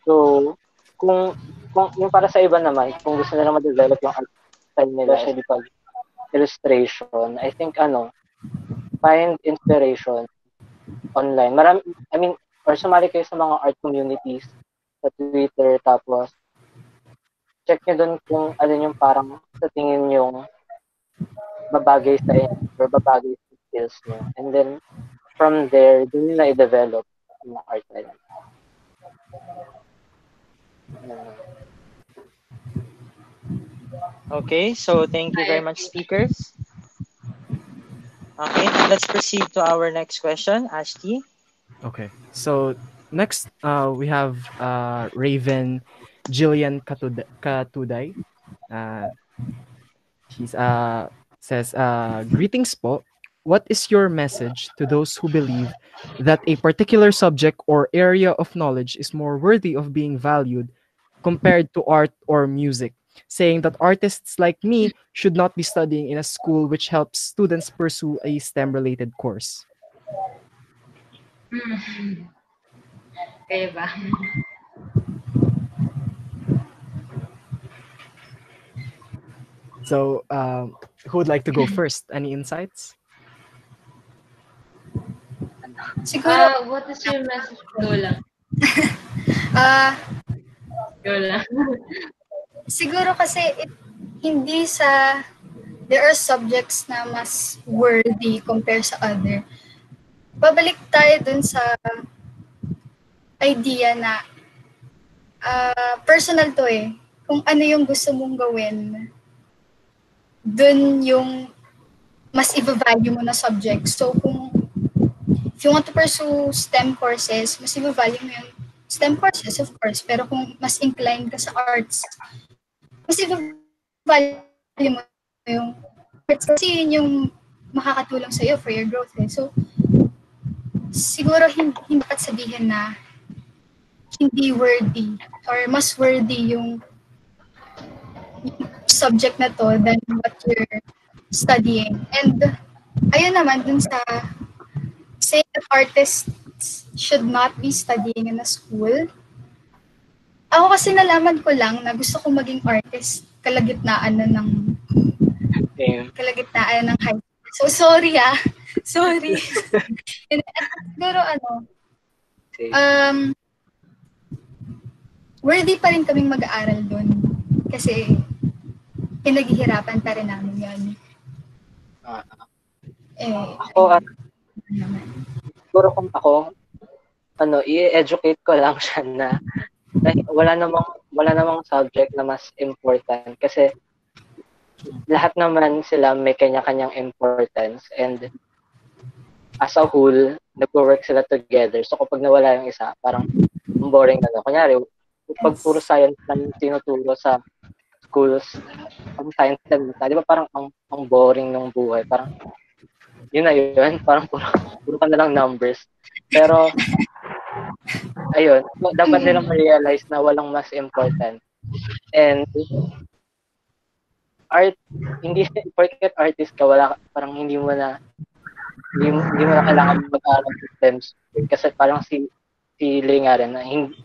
So, kung kung yung para sa iba naman, kung gusto nila ma-develop yung art style nila, especially pag illustration, I think ano, find inspiration online. Marami, I mean, or sumali kayo sa mga art communities sa Twitter, tapos check nyo dun kung alin yung parang sa tingin yung babagay sa inyo or babagay sa skills nyo. And then, from there, dun nila i-develop Okay, so thank you very much, speakers. Okay, let's proceed to our next question, Ashti. Okay. So next, uh, we have uh, Raven Jillian Katud- Katuday. Uh, he's uh, says, uh, Greetings po. What is your message to those who believe that a particular subject or area of knowledge is more worthy of being valued compared to art or music? Saying that artists like me should not be studying in a school which helps students pursue a STEM related course. Kaya ba? So, um, who would like to go first? Any insights? Siguro, Ah, what is your message? Go lang. ah, Go lang. siguro kasi it- hindi sa there are subjects na mas worthy compare sa other. Babalik tayo dun sa idea na ah, personal to eh. Kung ano yung gusto mong gawin, dun yung mas i-value mo na subject. So kung if you want to pursue STEM courses, mas i-value mo yung STEM courses, of course. Pero kung mas inclined ka sa arts, mas i-value mo yung arts kasi yun yung makakatulong sa'yo for your growth. Eh. So, siguro hindi, hindi dapat sabihin na hindi worthy or mas worthy yung, yung subject na to than what you're studying. And ayun naman dun sa that artists should not be studying in a school. Ako kasi nalaman ko lang na gusto kong maging artist kalagitnaan na ng same. kalagitnaan ng high school. So sorry ah. sorry. Siguro ano, um, worthy pa rin kaming mag-aaral doon. Kasi pinaghihirapan pa rin namin yun. Ah, Eh, Ako, at naman. Siguro kung ako, ano, i-educate ko lang siya na dahil wala namang wala namang subject na mas important kasi lahat naman sila may kanya-kanyang importance and as a whole, nagwo-work sila together. So kapag nawala yung isa, parang ang boring na. no. Kunyari, pag puro science lang tinuturo sa schools, pag science lang, di ba parang ang, ang boring ng buhay. Parang yun na yun. Parang puro, puro ka na lang numbers. Pero, ayun, dapat nilang ma-realize na walang mas important. And, art, hindi, porket artist ka, wala, parang hindi mo na, hindi, hindi mo na kailangan mag-aral ng STEMs. Kasi parang si, si Lee nga rin, na hindi,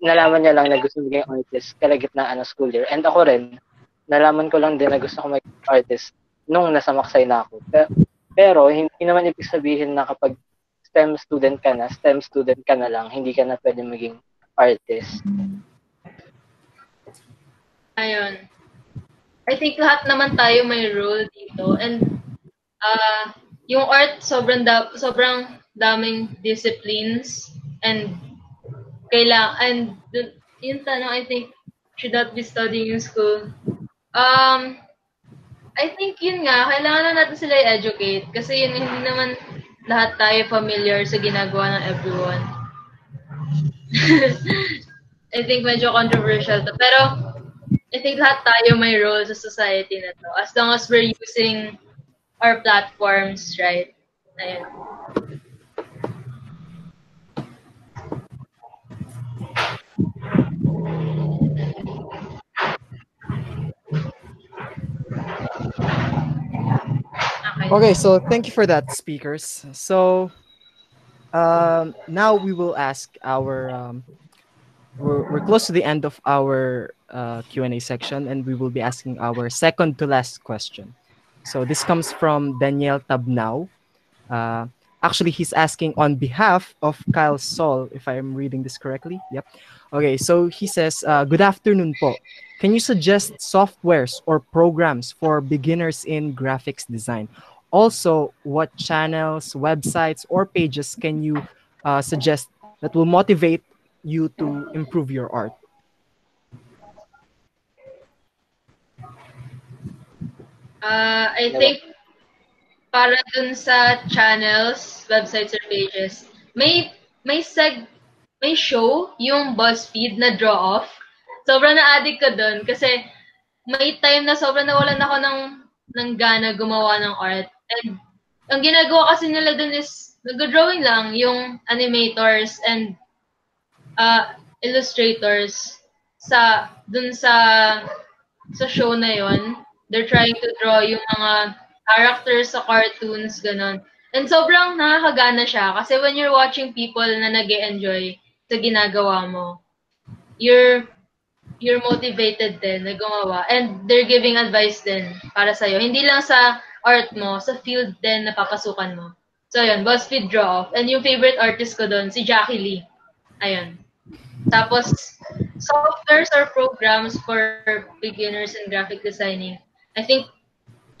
nalaman niya lang na gusto maging artist kalagitnaan ng school year. And ako rin, nalaman ko lang din na gusto ko maging artist nung nasa Maksay na ako. Pero, pero hindi naman ibig sabihin na kapag STEM student ka na, STEM student ka na lang, hindi ka na pwede maging artist. Ayun. I think lahat naman tayo may role dito. And uh, yung art, sobrang, da- sobrang daming disciplines and kailang and dun- yung tanong, I think, should not be studying in school. Um, I think yun nga, kailangan na natin sila i-educate kasi yun, hindi naman lahat tayo familiar sa ginagawa ng everyone. I think medyo controversial to. Pero, I think lahat tayo may role sa society na to. As long as we're using our platforms, right? Ayun. Okay. So thank you for that, speakers. So um, now we will ask our. Um, we're, we're close to the end of our uh, Q&A section, and we will be asking our second to last question. So this comes from Daniel Tabnao. Uh, actually, he's asking on behalf of Kyle Sol, if I'm reading this correctly. Yep. Okay, so he says, uh, Good afternoon po. Can you suggest softwares or programs for beginners in graphics design? Also, what channels, websites, or pages can you uh, suggest that will motivate you to improve your art? Uh, I think para dun sa channels, websites, or pages, may may seg may show yung BuzzFeed na draw off. Sobrang na-addict ko dun kasi may time na sobrang nawalan ako ng ng gana gumawa ng art. And ang ginagawa kasi nila dun is nag-drawing lang yung animators and uh, illustrators sa dun sa sa show na yon they're trying to draw yung mga characters sa cartoons ganon and sobrang nakakagana siya kasi when you're watching people na nag enjoy sa ginagawa mo you're you're motivated din na gumawa. And they're giving advice din para sa hindi lang sa art mo sa field din na papasukan mo so yun BuzzFeed draw off and yung favorite artist ko doon si Jackie Lee ayun tapos, softwares or programs for beginners in graphic designing. I think,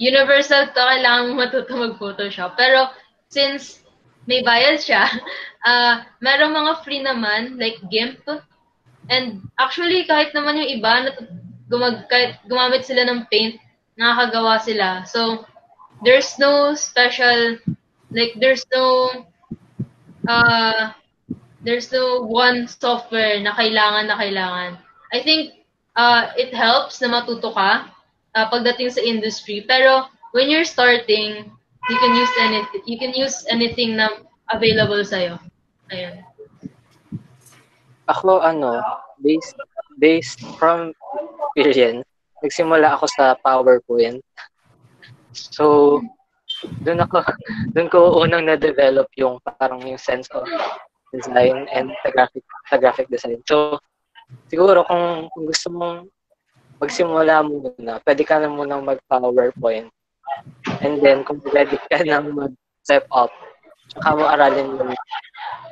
universal to kailangan mo matuto mag-Photoshop. Pero, since may bayad siya, uh, merong mga free naman, like GIMP. And actually, kahit naman yung iba, nat- gumag kahit gumamit sila ng paint, nakakagawa sila. So, there's no special, like, there's no, uh, there's no one software na kailangan na kailangan. I think uh, it helps na matuto ka uh, pagdating sa industry. Pero when you're starting, you can use anything. You can use anything na available sa'yo. Ayun. Ako, ano, based, based from experience, nagsimula ako sa PowerPoint. So, doon ako, doon ko unang na-develop yung parang yung sense of design and sa graphic, sa graphic design. So, siguro kung, kung gusto mong magsimula muna, pwede ka na muna mag-PowerPoint. And then, kung ready ka na mag-step up, tsaka mo aralin yung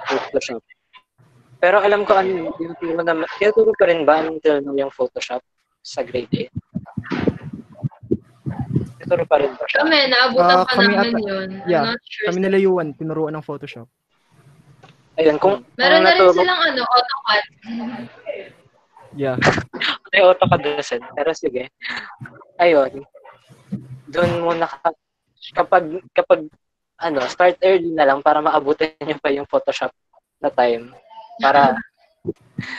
Photoshop. Pero alam ko ano, tinuturo naman, tinuturo pa rin ba until now yung Photoshop sa grade 8? Tinuturo pa rin ba siya? Kami, naabutan Ah, pa kami namin ata- yun. yeah, I'm not sure. Kami nila Yuan, tinuruan ng Photoshop. Ayun, kung Meron na rin naturo- silang ano, AutoCAD. Yeah. May AutoCAD lesson. Pero sige. Ayun. Doon muna ka, kapag, kapag, ano, start early na lang para maabutin nyo pa yung Photoshop na time. Para,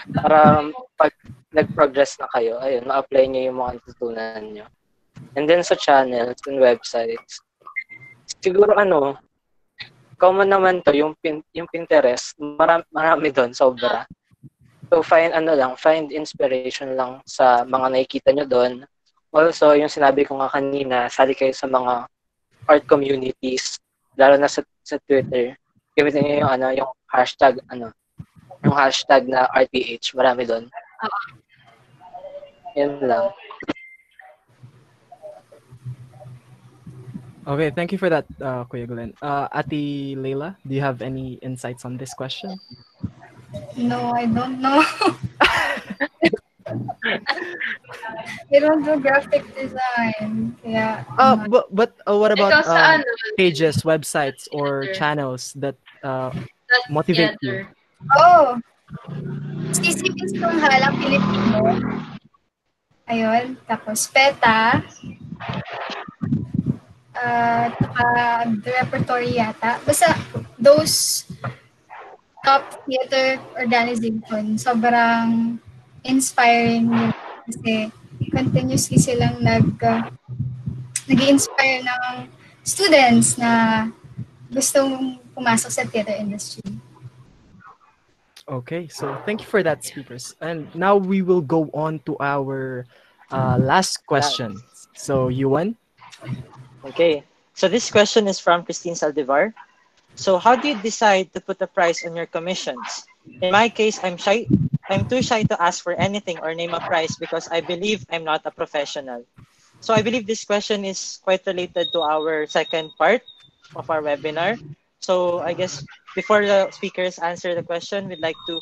para pag nag-progress na kayo, ayun, ma-apply nyo yung mga natutunan nyo. And then sa channels and websites, siguro ano, common naman to, yung, pin, yung Pinterest, marami, marami doon, sobra. So find ano lang, find inspiration lang sa mga nakikita nyo doon. Also, yung sinabi ko nga kanina, sali kayo sa mga art communities, lalo na sa, sa Twitter. Gamitin nyo yung ano, yung hashtag ano, yung hashtag na RPH, marami doon. Yan lang. Okay, thank you for that, uh, Kuya Glenn. Uh, Ati Leila, do you have any insights on this question? No, I don't know. I don't do graphic design. Uh, ano, but but uh, what about um, pages, websites, or Theater. channels that uh, that's motivate theater. oh! Sisipis kong halang Pilipino. Ayun. Tapos, PETA. Uh, taka the repertory yata. Basta, those top theater organization, sobrang inspiring kasi continuously silang nag uh, nag-inspire ng students na gustong pumasok sa theater industry. Okay, so thank you for that, speakers. And now we will go on to our uh, last question. So, Yuan, Okay. So this question is from Christine Saldivar. So how do you decide to put a price on your commissions? In my case, I'm shy. I'm too shy to ask for anything or name a price because I believe I'm not a professional. So I believe this question is quite related to our second part of our webinar. So I guess before the speakers answer the question, we'd like to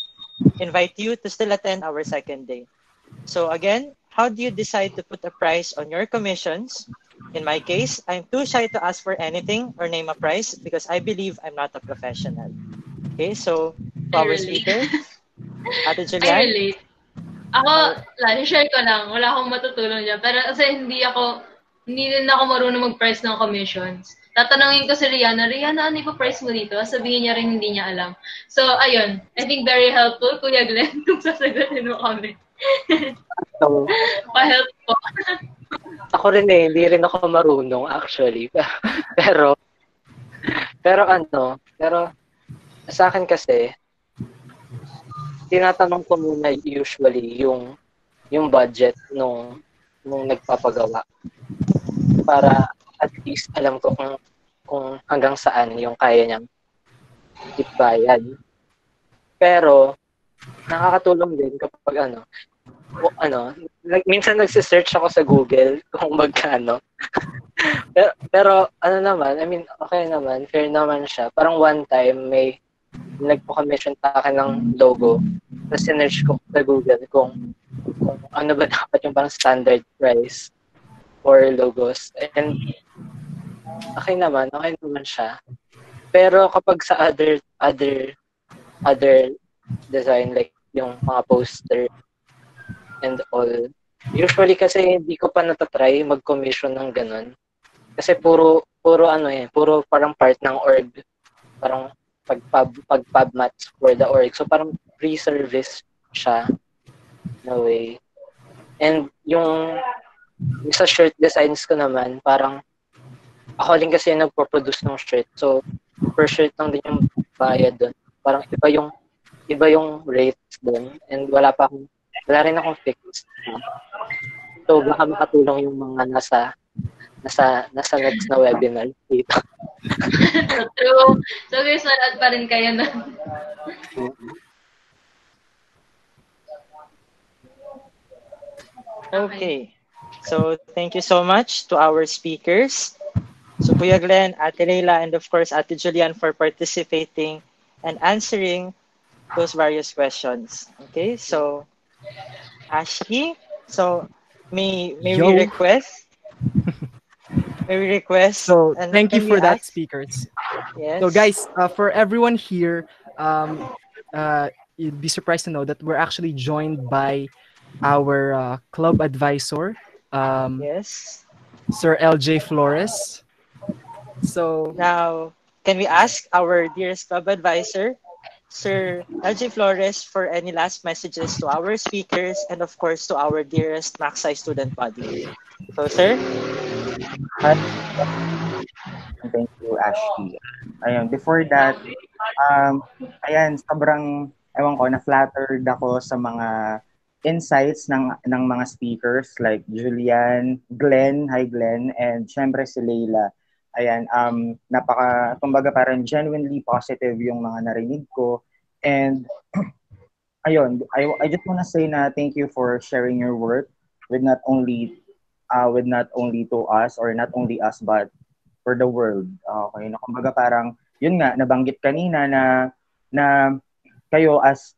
invite you to still attend our second day. So again, how do you decide to put a price on your commissions? In my case, I'm too shy to ask for anything or name a price because I believe I'm not a professional. Okay, so I relate. speaker, Ate I Julian. relate. Ako, lalo, share ko lang. Wala akong matutulong dyan. Pero kasi hindi ako, hindi din ako marunong mag-price ng commissions. Tatanungin ko si Rihanna, Rihanna, ano yung price mo dito? Sabihin niya rin hindi niya alam. So, ayun. I think very helpful, Kuya Glenn, kung sasagutin mo kami. So, Pa-help po. ako rin eh, hindi rin ako marunong actually. pero, pero ano, pero sa akin kasi, tinatanong ko muna usually yung yung budget nung nung nagpapagawa para at least alam ko kung kung hanggang saan yung kaya niyang ibayad. Pero nakakatulong din kapag ano, o, ano, nag, minsan nagse-search ako sa Google kung magkano. pero, pero ano naman, I mean, okay naman, fair naman siya. Parang one time may nagpo-commission sa akin ng logo. Tapos sinerch ko sa Google kung, kung ano ba dapat yung parang standard price for logos. And okay naman, okay naman siya. Pero kapag sa other other other design like yung mga poster and all, usually kasi hindi ko pa natatry mag-commission ng ganun. Kasi puro puro ano eh, puro parang part ng org. Parang pag-pub, pag-pub match for the org. So parang free service siya no way. And yung, yung sa shirt designs ko naman, parang ako rin kasi yung nagpo-produce ng shirt. So per shirt lang din yung bayad doon. Parang iba yung iba yung rates doon and wala pa akong wala rin akong fixed. So baka makatulong yung mga nasa nasa nasa next na webinar dito. So, true. So, guys, manood pa rin kayo na. Okay. So thank you so much to our speakers. So Kuya Glenn, Ate Leila, and of course Ate Julian for participating and answering those various questions. Okay, so Ashley, so may may Yo. we request? may we request? So and thank you for that, ask? speakers. Yes. So guys, uh, for everyone here, um, uh, you'd be surprised to know that we're actually joined by our uh, club advisor, um, Yes. Sir LJ Flores. So Now, can we ask our dearest club advisor, Sir LJ Flores, for any last messages to our speakers and of course to our dearest Maxi student body? So, sir, Thank you, Ashley. Ayun, before that, um, ayan, sobrang, ewan ko, na-flattered ako sa mga insights ng ng mga speakers like Julian, Glenn, hi Glenn, and syempre si Leila. Ayan, um, napaka, kumbaga parang genuinely positive yung mga narinig ko. And, ayun, I, I just wanna say na thank you for sharing your work with not only uh, with not only to us or not only us but for the world. Okay, na kumbaga parang yun nga nabanggit kanina na na kayo as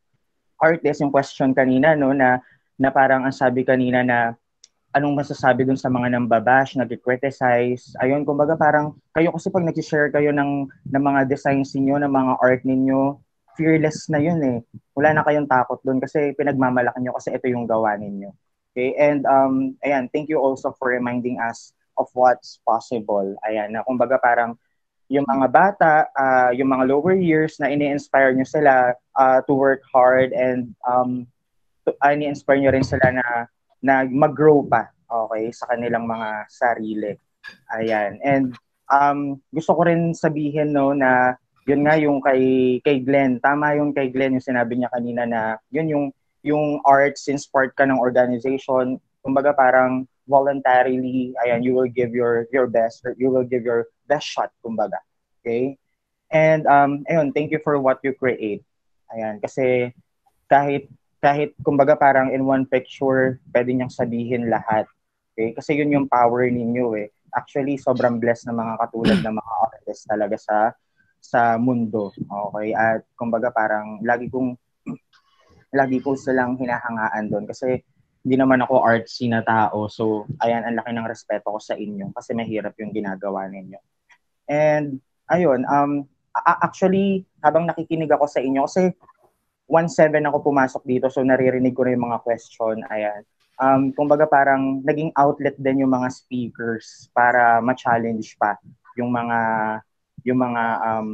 artist yung question kanina no na na parang ang sabi kanina na anong masasabi dun sa mga nambabash, nag-criticize. Ayun, kumbaga parang kayo kasi pag nag-share kayo ng, ng mga designs niyo ng mga art ninyo, fearless na yun eh. Wala na kayong takot dun kasi pinagmamalakan nyo kasi ito yung gawa ninyo. Okay, and um, ayan, thank you also for reminding us of what's possible. Ayan, na kumbaga parang yung mga bata, ah, yung mga lower years na ini-inspire nyo sila ah, to work hard and um, to, uh, ini-inspire nyo rin sila na, na mag-grow pa okay, sa kanilang mga sarili. Ayan. And um, gusto ko rin sabihin no na yun nga yung kay kay Glenn, tama yung kay Glenn yung sinabi niya kanina na yun yung yung art since part ka ng organization, kumbaga parang voluntarily, ayan, you will give your your best, or you will give your best shot, kumbaga. Okay? And um, ayun, thank you for what you create. Ayan, kasi kahit kahit kumbaga parang in one picture, pwede niyang sabihin lahat. Okay? Kasi yun yung power ninyo eh. Actually, sobrang blessed na mga katulad ng mga artists talaga sa sa mundo. Okay? At kumbaga parang lagi kong lagi ko silang hinahangaan doon kasi hindi naman ako artsy na tao. So, ayan, ang laki ng respeto ko sa inyo kasi mahirap yung ginagawa ninyo. And, ayun, um, actually, habang nakikinig ako sa inyo, kasi 1-7 ako pumasok dito, so naririnig ko na yung mga question. Ayan. Um, kumbaga parang naging outlet din yung mga speakers para ma-challenge pa yung mga yung mga um,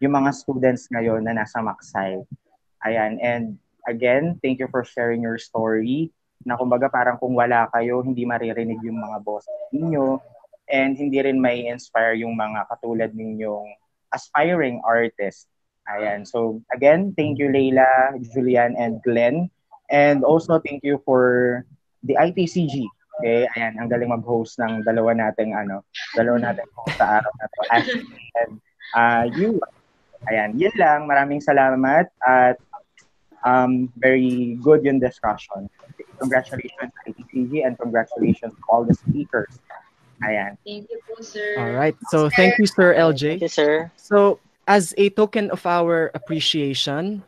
yung mga students ngayon na nasa Maksay. Ayan. And again, thank you for sharing your story na kumbaga parang kung wala kayo, hindi maririnig yung mga boss ninyo and hindi rin may inspire yung mga katulad ninyong aspiring artist. Ayan. So again, thank you Leila, Julian, and Glenn. And also thank you for the ITCG. Okay, ayan, ang galing mag-host ng dalawa nating ano, dalawa nating sa araw na to. Ashley and uh, you. Ayan, yun lang. Maraming salamat at um, very good yung discussion. Congratulations ITCG and congratulations to all the speakers. Ayan. Thank you po, sir. all right. So thank you, Sir LJ. thank you, sir. So, as a token of our appreciation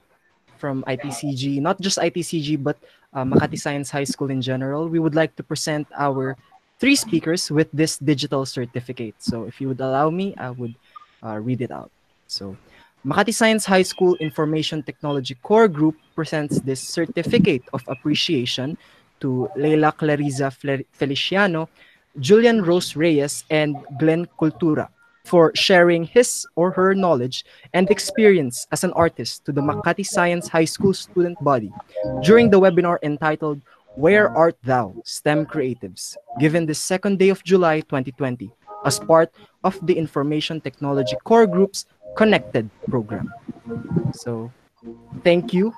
from ITCG, not just ITCG, but uh, Makati Science High School in general, we would like to present our three speakers with this digital certificate. So, if you would allow me, I would uh, read it out. So, Makati Science High School Information Technology Core Group presents this certificate of appreciation to Leila Clariza Feliciano, Julian Rose Reyes, and Glenn Cultura for sharing his or her knowledge and experience as an artist to the Makati Science High School student body during the webinar entitled Where Art Thou? STEM Creatives, given the second day of July 2020 as part of the Information Technology Core Group's Connected program. So, thank you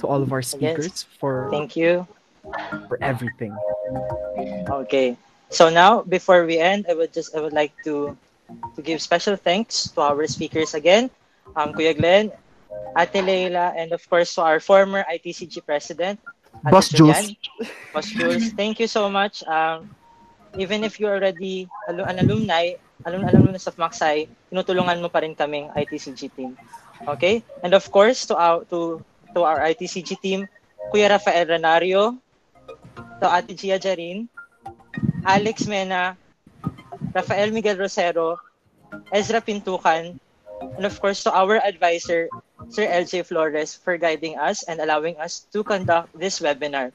to all of our speakers for, Thank you. for everything. Okay. So now, before we end, I would just I would like to to give special thanks to our speakers again, um, Kuya Glenn, Ate Leila, and of course to our former ITCG president, Ate Boss. Jules. Boss Jules. Thank you so much. Um, even if you're already an alumni, alum alumnus of Maksay, tinutulungan mo pa rin kaming ITCG team. Okay? And of course, to our, to to our ITCG team, Kuya Rafael Renario, to Ate Gia Jarin, Alex Mena, Rafael Miguel Rosero, Ezra Pintukan, and of course to our advisor, Sir LJ Flores, for guiding us and allowing us to conduct this webinar.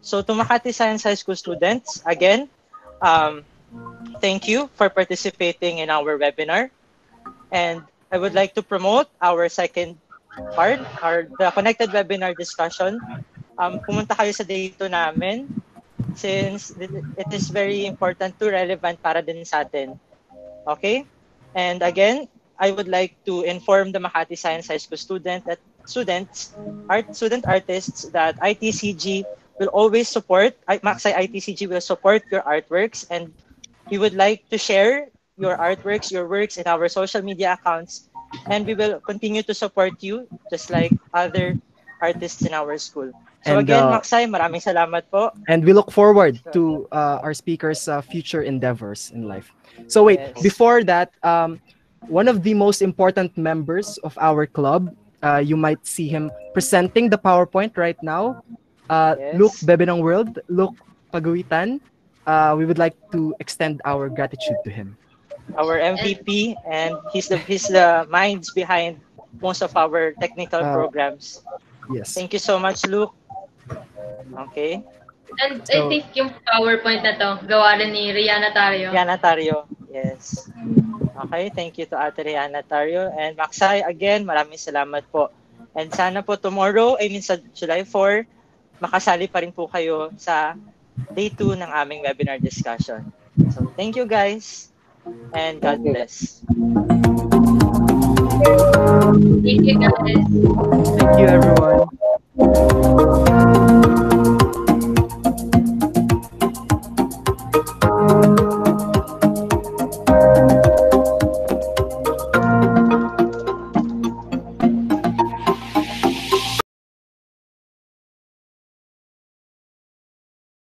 So to Makati Science High School students, again, um, thank you for participating in our webinar. And I would like to promote our second part, our the connected webinar discussion. Um, pumunta kayo sa 2 namin since it is very important to relevant para din sa atin. Okay? And again, I would like to inform the Makati Science High School student that students, art student artists that ITCG will always support, Maxi ITCG will support your artworks and we would like to share your artworks, your works in our social media accounts and we will continue to support you just like other artists in our school. So And, again, uh, Maxay, maraming salamat po. And we look forward to uh, our speakers' uh, future endeavors in life. So wait, Yes. before that, um, one of the most important members of our club, uh, you might see him presenting the PowerPoint right now. Uh, Yes. Luke Bebenang World, Luke Paguitan. Uh, we would like to extend our gratitude to him. our MVP, and he's the he's the minds behind most of our technical Uh, programs. Yes. Thank you so much, Luke. Okay. And I So- think yung PowerPoint na to, gawa rin ni Rihanna Tario. Rihanna Tario. Yes. Okay, thank you to Ate Rihanna Tario. And Maxay, again, maraming salamat po. And sana po tomorrow, I mean sa July 4, makasali pa rin po kayo sa day 2 ng aming webinar discussion. So, thank you guys. And God bless. Thank you guys. Thank you, everyone. Thank you.